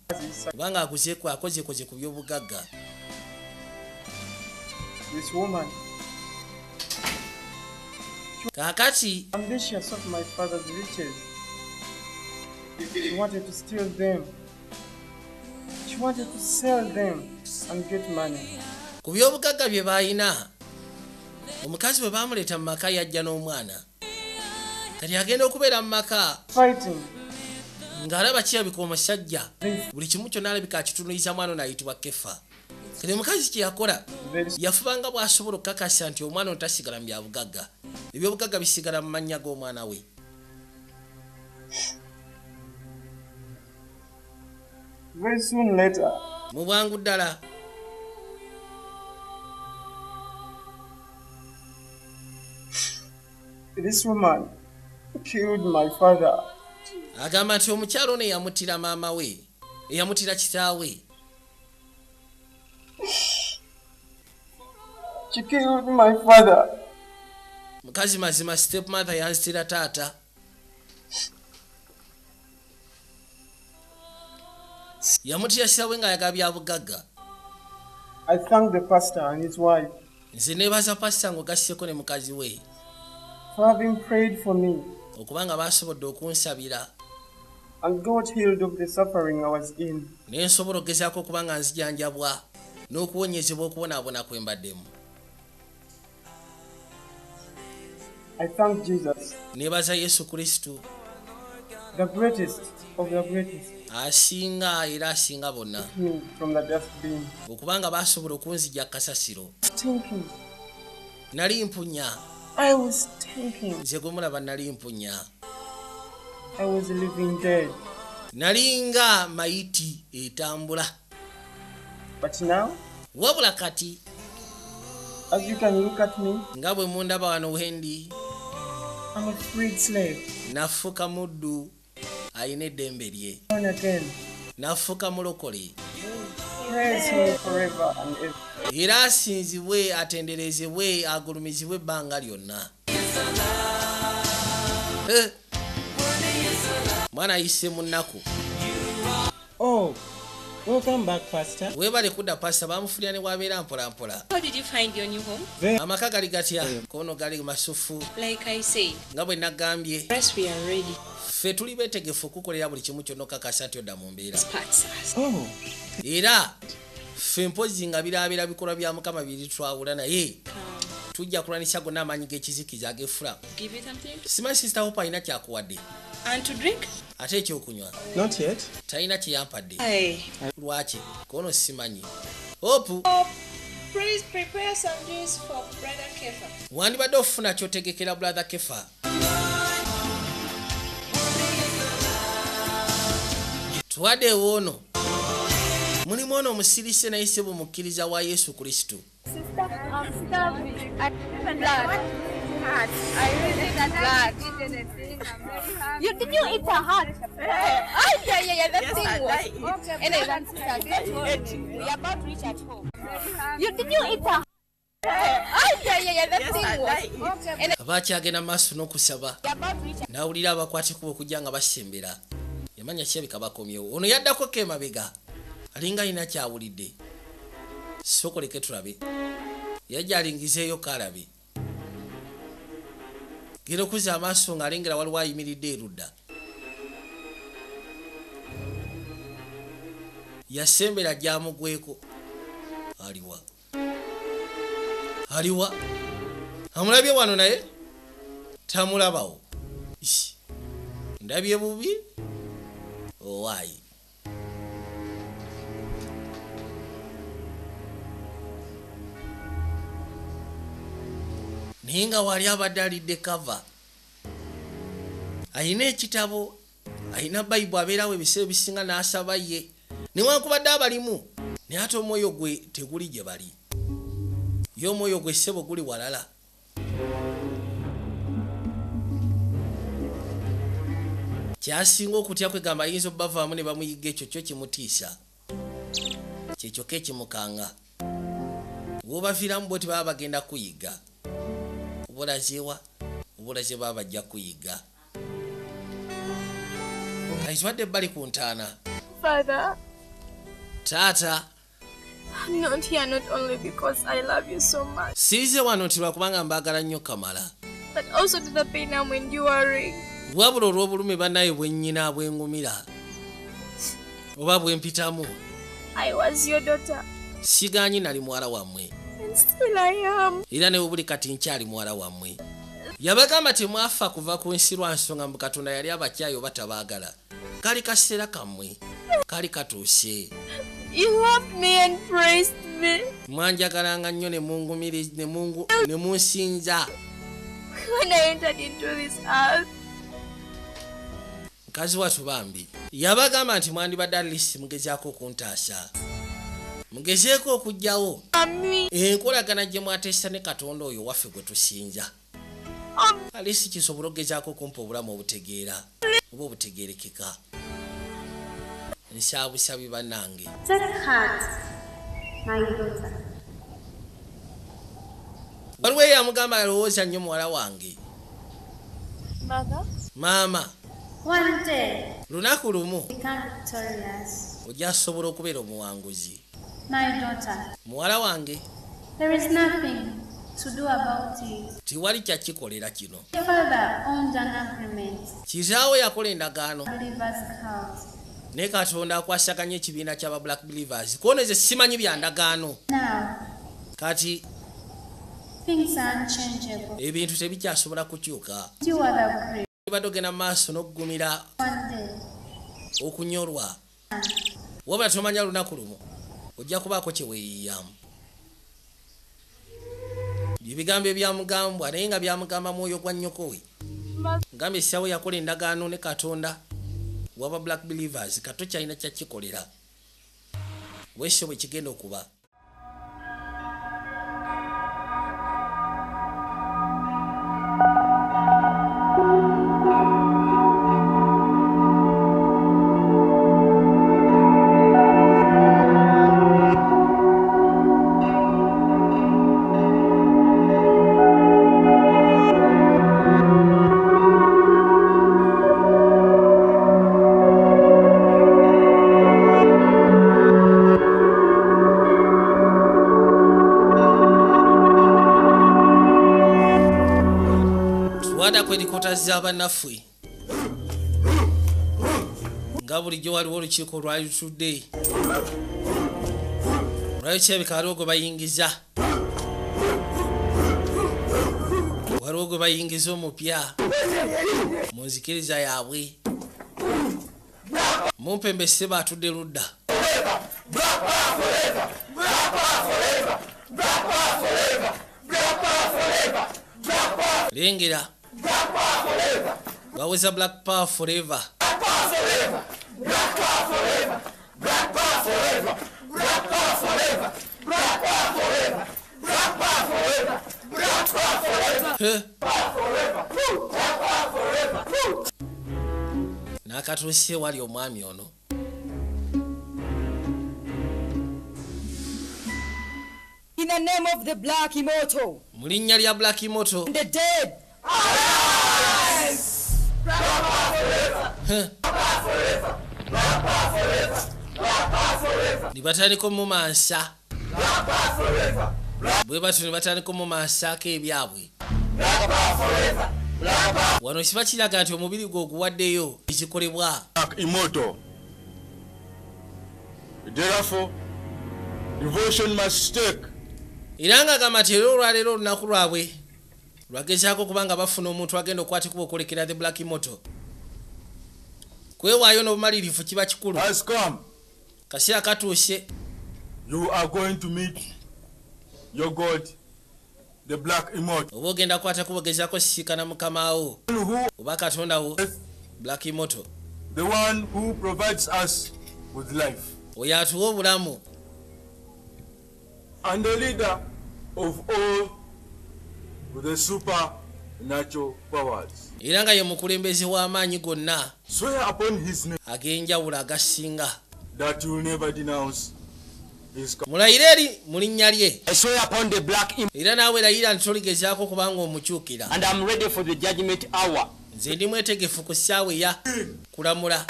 S1: kubanga akozekoze ku by'obugagga Kaakati
S5: ambitious of my father's riches, she wanted to steal them. She wanted to sell them and get money.
S1: ku by'obugagga bye baalina omukazi bwe baamuleeta mu maka yajja n'omwana kati agenda okubeera mu maka
S5: Fighting.
S1: ng'alaba kirabika omusajja buli kimu kyonna alabika akitunuliza mwana ono ayitibwa kefa kati omukazi kye yakola yafubanga bw'asobola okukakasa nti omwana ono tasigala mu byabugagga ebyobugagga bisigala mu mannya g'omwana we.
S5: Very soon later,
S1: mu bwangu ddala
S5: this woman killed my father.
S1: agamba nti omukyalo ono eyamutira maama we eyamutira kitaawe
S5: She killed my father.
S1: mukazi mazima stepmother yanzitira taata. Yamutira kitaawe ng'ayagala byabugagga
S5: I thank the pastor and his wife.
S1: Nze neebaza pasita ng'ogasseko ne mukazi we.
S5: For having prayed for me.
S1: Okubanga baasobodde okunsabira.
S5: And got healed of the suffering I was in.
S1: ne nsobola okugezaako okuba nga nzijanjabwa n'okuwonyezebwa okubonaabona kwe mbaddemu
S5: I thank Jesus,
S1: neebaza yesu kristo.
S5: The greatest of the greatest,
S1: asinga era asinga bonna. Okubanga baasobola okunzija kasasiro. Nali mpunya.
S5: I was stinking.
S1: nze gwe mulaba nali mpunya. Nali nga mayiti etambula
S5: But now,
S1: wabula kati
S5: as you can look at me,
S1: nga bwe mundaba wano wendi
S5: I'm a freed slave,
S1: nafuka muddu alina eddembe lye
S5: born again.
S1: nafuka mulokole
S5: Praise Him forever and ever.
S1: era asinzibwe atenderezebwe agulumizibwe ebbanga lyonna Eh. mwana ayise mu nnaku
S5: Oh, Welcome back, Pastor.
S1: weebale kudda pasita bamufunira ne wabeera mpolampola
S6: How did you find your new home?
S1: amaka gali gatya kono gali masufu
S6: Like I said,
S1: nga bwe nagambye
S6: yes, we are ready.
S1: ffe tuli beetegefu okukolera buli kimu kyonna okakasa nti odda mu mbeera.
S5: Oh,
S1: era ffe mpozi nga biraabira bikolwa bya mukama biri twawula naye tujja kulwanisa gonna amaanyi g'ekizikiza
S6: to
S1: simanyi sisita hope alina kyakuwadde.
S6: And to drink.
S1: ate ekyokunywa.
S5: Not yet.
S1: talina kyeyampadde
S6: Hey,
S1: lwaki? Kono simanyi. Hope.
S6: Please prepare some juice for brother Kefa.
S1: wandibadde ofuna kyotegekera brother kefa. Tuwaddeewo ono. Mulimu ono omusirise naye se bumukkiriza wa yesu kristo
S11: You did you eat a heart? Oh yeah, yeah, yeah. That thing was. Anyway, sister, get home. We are about to reach at home. You did you eat a heart? Yeah, yeah, yeah. That thing was. Anyway,
S1: abakyagenda maaso n'okusaba n'awulira abakwatikuba okujja nga basembera yamanya kirabika bakomyewo ono yaddako ko emabega alinga alina kyawulidde sokoleke tulabe. Yajja alingizeeyo kalabe. Genda okuzza amaaso ng'alengera waliwo ayimiridde erudda yasembera gyamugweko. Aliwa. Aliwa. Amulabye wano naye? Tamulabawo. Ndabye bubi? Owaayi naye nga wali abadde alidde kava. Ayina ekitabo ayina bayibu abeerawo ebiseera ebisinga n'asaba ye. Newankubadde abalimu naye ate omwoyo gwe teguli gye bali. Ye omwoyo gwe ssebo guli walala. Kyasinga okutya kwegamba ayinza obbavaamu ne bamuyiga ekyo kyo kimutiisa. Kyekyoka ekimukanga wobaviiramu bwoti baba bagenda kuyiga obulazewa obulaze baba bajja kuyiga. Ayitwadde ebbali ku ntaana? Taata.
S9: I'm not here not only because I love you so much,
S1: siize wano nti lwakubanga mbaagala nnyo kamala.
S9: But also to the pain I'm enduring.
S1: wabula olw'obulumi bannaye bwennyina bwengumira oba bwempitamu
S9: I was your daughter,
S1: siganyi nali muwala wammwe era newe buli kati nkyali muwala wammwe. Yabagamba temwafa kuva ku nsi lwa nsonga mu katonda yali abakyayi oba tabaagala. Kali kaseera kammwe kali katuuse.
S9: You loved me and praised me.
S1: Mwanjagalanga nnyo ne ne ne munsinza.
S9: When I entered into this earth.
S1: mukazi watu bambi yabagamba nti mwandibadde alisi mugezaako okuntaasa mugezeeko okugjawo
S9: Mommy,
S1: enkolagana gye mwateesa ne katonda oyo waffe gwe tusinza
S9: um,
S1: alisi kisobole okugezaako okumpa obulamu obutegeera oba obutegeerekeka? Nsaabusabi bannange. Waliwo eyamugamba alowooza nnyo muwala wange. Maama. Lunaku lumu. Ojja kusobola okubeera omuwanguzi
S11: My daughter,
S1: muwala wange
S11: there is nothing to do about it.
S1: tiwali kyakikolera kino?
S11: Your father owned an agreement.
S1: kitaawo yakola endagaano.
S11: Believers cult.
S1: naye katonda akwasaganya ekibiina ky'aba black believers. Kono ze simanyi bya ndagaano.
S11: Now,
S1: kati ebintu tebikyasobola kukyuka. Badde ogenda mu maaso n'okugumira okunyolwa. Wabula tomanya lunaku lumu ojja kubaako kyeweeyiyamu ebigambo ebyamugambwa naye nga byamugamba mwoyo gwa nnyoko we ngamba essaawo yakola endagaano ne katonda waba black believers kato kyalina kyakikolera. Weesyo bwe kigenda okuba ku erikota z'abannaffe nga bulijjo waliwo olukiiko lwali lutudde. Olwayo kyebika waliwo gwe bayingiza. Waliwo gwe bayingiza omupya mu nzikiriza yaabwe. Mumpembe sseba atudde ludda. Lengera waweza black power forever. Black power forever. Black power forever. Black power forever. Black power forever. Black power forever. Black power forever. Black power forever. Black Power forever. Black power forever. Nakatuusie wali omwami ono.
S12: In the name of the black immortal.
S1: Mu ya black immortal.
S12: The dead.
S1: Ne batandika omumansa. Bwe batyo ne batandika omumansaako ebyabwe wano kiba kiraga nti omubiri gwe oguwaddeyo ekikolebwa.
S3: Immortal. Therefore, devotion must take
S1: era ng'agamba nti era olwaleero olunaku lwabwe lwagezaako kuba nga bafuna omuntu agenda okukwatikuba okwolekera the black moto kwewaayo n'obumalirivu kiba kikulu
S3: has come.
S1: kaseera katuuse
S3: You are going to meet your God, the black immortal.
S1: oba ogenda kukwata kubogezaako sisiikana mukamawo oba katonda wo black moto
S3: The one who provides us with life.
S1: oyo atuwa obulamu
S3: And the leader of all with the supernatural powers.
S1: Era nga ye mukulembeze w'amaanyi gonna.
S3: Swear upon his name.
S1: Ag'enjawulo agasinga.
S3: That you will never denounce his
S1: mulayire eri mu linnya lye. Era naawe erayira nti toligezaako kubanga omukyukira. Nze ndi mwetegefu ku ssaawa eya kulamula.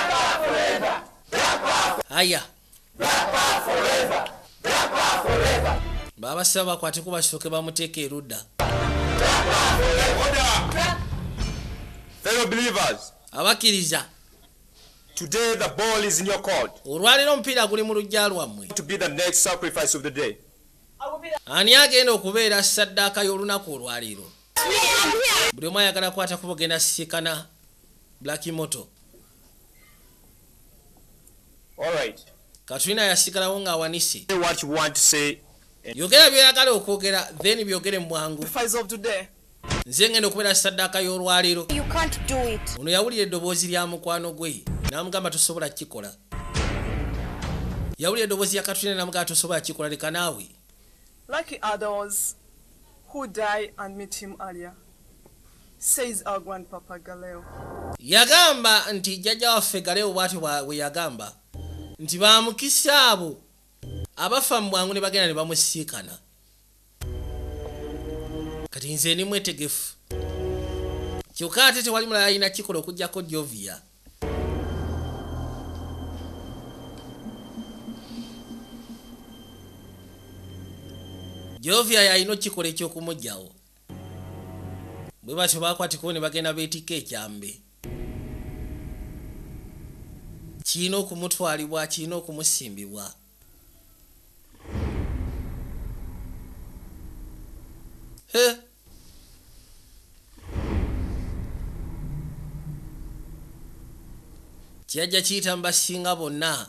S1: Aya. Baabasaba bakwate ku basooke bamuteeka erudda
S13: Fellow believers,
S1: abakkiriza
S13: today the ball is in your court
S1: olwaleero omupiira guli mu lujja lwammwe
S13: to be the next sacrifice of the day.
S1: ani agenda okubeera saddaaka y'olunaku olwaleero buli omu ayagala kwata kubagenda sisikana black moto
S13: All right.
S1: katulina yasigalawo ng'awanise
S13: what you want to say.
S1: yogera byoyagala okwogera then byogere mu bwangu
S2: Sacrifice of today.
S1: Nze ngenda okubeera saddaaka y'olwaleero
S11: You can't do it.
S1: ono yawulira eddoboozi lya mukwano gwe n'amugamba tosobola kukikola yawulira eddoboozi lya katulina n'amugamba tosobola kukikola leka naawe
S2: Like others who died and met him earlier, says our grandpapa Galeo.
S1: yagamba nti jjajja waffe galewo bwatyo bwa- bwe yagamba nti bamukisa abo abafa mu bwangu ne bagenda ne bamusiikana kati nze ndi mwetegefu. Kyokka ate tewali mulala alina kikola okugjako jovia. Jovia yalina okikola ekyokumugjawo bwe batyo bakwatikawo ne bagenda beetika ekyambe. Kirina okumutwalibwa kirina okumusimbibwa he kyajja kiyita mu basinga bonna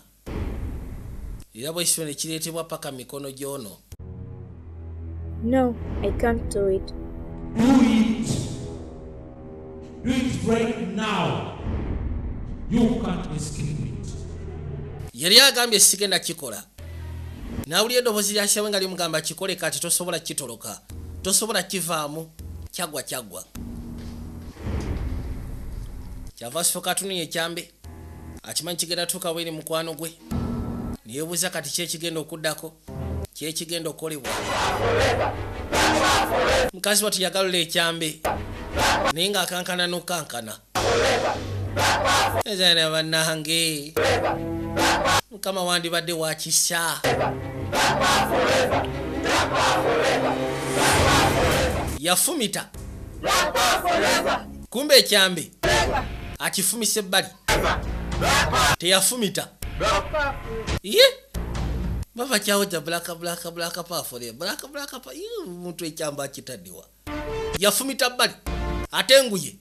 S1: era bwekityo ne kireetebwa paka mikono gy'ono
S9: No, I can't do it.
S14: Do it. Do it right now. You can't escape it.
S1: yali agambye sigenda kikola nawulira eddoboozi lyakyawe nga limugamba kikole kati tosobola kitoloka tosobola kivaamu. Kyagwa kyagwa. Kyava asooka atunuya ekyambe akimanyi kigenda tuuka bweri mukwano gwe. Neyebuuza kati kyekigenda okuddako? Kyekigenda okukolebwa mukazi wati yagalula ekyambe. Naye ng'akankana n'okankana. Ezana bannange. Mukama wandibadde wakisa yafumita. Kumbe ekyambe. Akifumisa ebbali. Teyafumita. Ye bava kyawoja bulaka bulaka bulaka pafole. Bulaka bulaka pa Ih, omuntu ekyamba akitaddewa yafumita bbali ate enguye.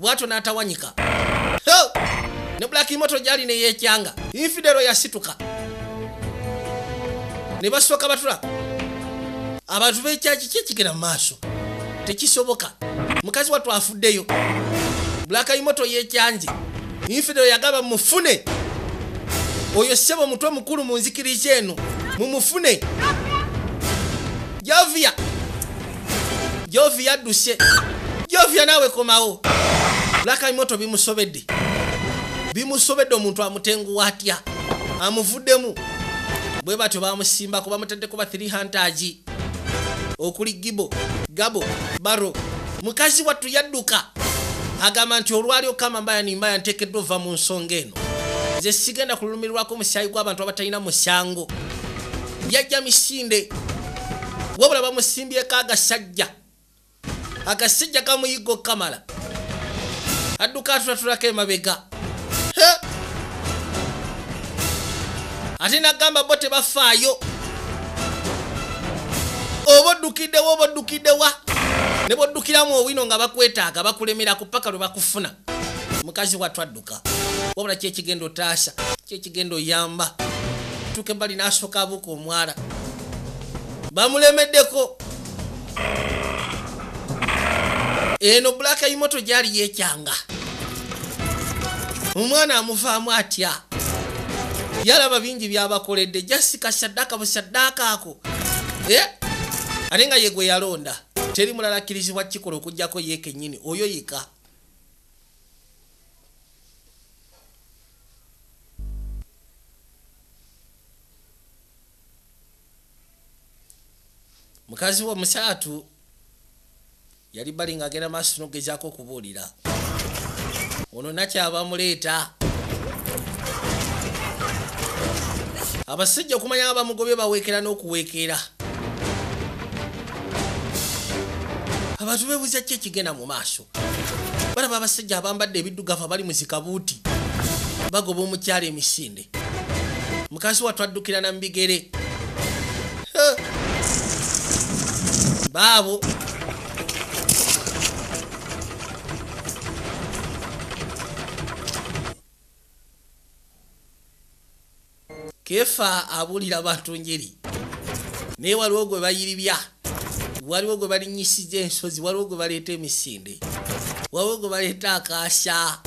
S1: Bwatyo n'atawanyika. Ne bulaki moto gyali neyekyanga infidero yasituka. Ne basooka batula abantu b'ekyaki kyekigenda mu maaso? Tekisoboka. Mukazi wattu afuddeyo. Bulaka imoto yekyanje. Infidero yagamba mufune oyo ssebo mutwe mukulu mu nzikiriza eno. Mumufune. Jovia. Jovia adduse. Jovia naawe komawo. Bulaka imoto bimusobedde. Bimusobedde omuntu amutenguwa atya amuvuddemu. Bwe batyo bamusimbako bamutaddeko ba 3 hunters okuli gibo gabo baro. Mukazi wattu yadduka agamba nti olwali okama mbaya nimbaya ntekeddwa ova mu nsonga eno. Nze sigenda kulumirwako omusaayi gw'abantu abatalina musango. Yajja misinde wabula bamusimbyeko agasajja agasajja kamuyiga okamala adduka atulatulako emabega. Ate nagamba bo tebafaayo oba oddukiddewa oba oddukiddewa ne boddukiramu owino nga bakwetaaga bakulemerako paka lwe bakufuna. Mukazi wattu adduka. Wabula kyekigenda otaasa kyekigenda oyamba. Tuke bali nasooka abuuka omwala. Bamulemeddeko. Eno bulaka imoto gyali yekyanga omwana amuvaamu atya? Yalaba bingi byabakoledde jasika saddaaka busaddaaka ako. Eh? Ate nga ye gwe yalonda teri mulala akkirizibwa kikola okugjako ye kennyini oyo yika mukazi we omusaatu yali bali ng'agenda maaso nogezaako okubuulira. Ono nakyaba muleeta abasajja okumanya nga bamugobye baweekera n'okuweekera abantu beebuuza ki ekigenda mu maaso? Balaba abasajja abambadde ebiddugavu abali mu zikabuuti bagoba omukyala emisinde. Mukazi wattu addukira na mbigere. Huh. baabo. Kefa abuulira bantu njeri. Naye waliwo gwe bayiribya waliwo gwe balinyisiza ensozi waliwo gwe baleeta emisinde waliwo gwe baleeta akaasha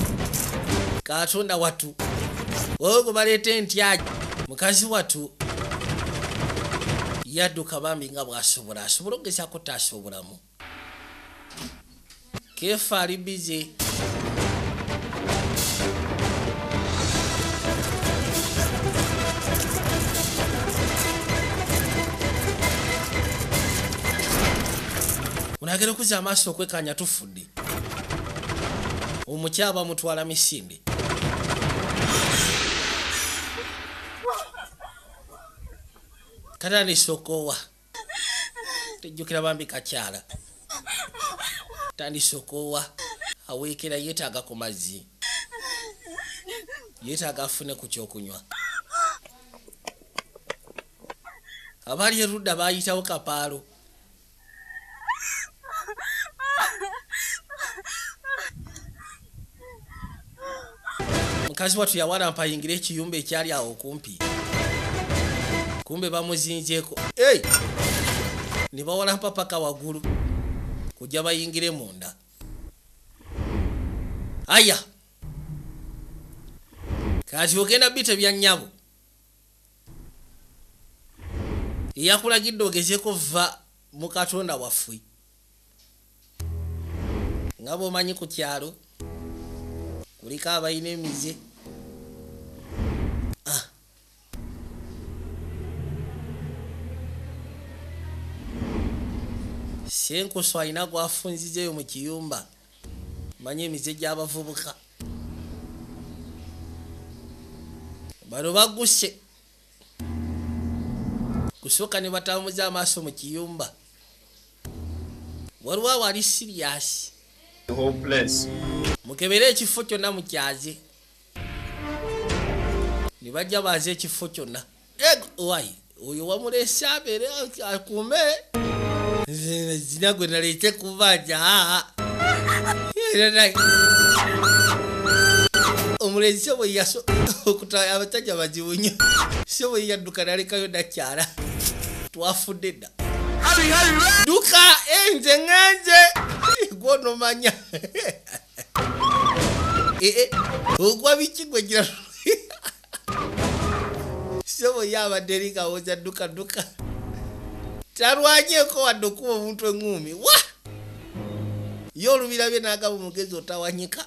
S1: katonda watu waliwo gwe baleeta entyaji mukazi watu yadduka bambi nga bwasobola asobola okugezako taasa obulamu kefa ali bize unagera okuza amaaso okwekanya tufudde. Omukyaba mutwala misinde. Katandisa okoowa tejjukira bambi kakyala. Tandisa okoowa. Aweekera yeetaaga ku mazzi. Yeetaaga afune ku kyokunywa. Abaali erudda baayitawo kapaalo mukazi wattu yawalampa ayingire ekiyumba ekyali awo okumpi. Kumbe bamuzinzeko ei ne bawalampa paka waggulu kujja bayingire munda. Aya! Kati ogenda bite bya nnyabo. Eyakulagidde ogezeko va mu katonda waffe nga bwomanyi ku kyalo kuliko abalina emize. Ah. senkuso alina gwafunzizeyo mu kiyumba. Manye emize gy'abavubuka. Bano baguse kusooka ne batambuza amaaso mu kiyumba. Waliwo awo ali mukebere ekifo kyonna mukyaze. Ne bajja baaze ekifo kyonna. Wai oyo wamulese abeere akume zina gwe naleete kubanja omulenzi so bwe yaso okuta abasajja bazibu nnyo so bwe yadduka nalekayo nakyala. Twafudde dda. Duka enze ŋŋenze. Gwonomanya ogwa biki gwe gira sobo yabadde eri kawoza dduka dduka talwanyeko wadde okuba omuntu eŋŋumi wa? Ye olubirabye n'agaba omugezi otawanyika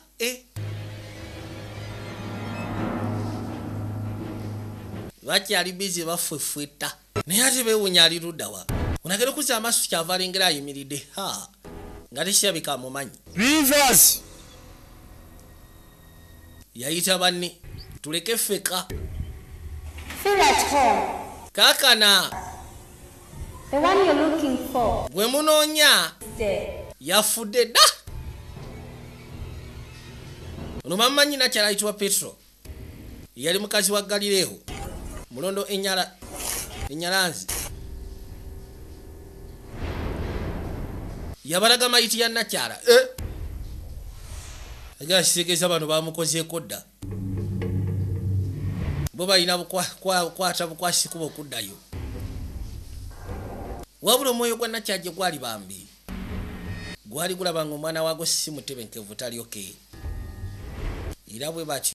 S1: bakyali bizi bafwefweta? Naye ate bewunya ali luddawa onagere okuza amaaso kyava alengera ayimiridde. Ha. Nga tekirabika amumanyi.
S13: Rivers!
S1: Yayita banne. Tuleke feka kaakana.
S11: For.
S1: Gwe munoonya yafudde dda. Ono mamumanyi nakyala ayitibwa petero yali mukazi wa galileewo. Mulondo enyala enyalanzi. Yabalaga mayiti ya nakyala Agala kitegeeza bano bamukozeeko dda. Bo balina kwata bukwasi kuba okuddayo wabula omwoyo gwa nakyala gye gwali bambi. Gwali gulaba nga omwana waago si mutebenkevu talyoke. Era bwe batyo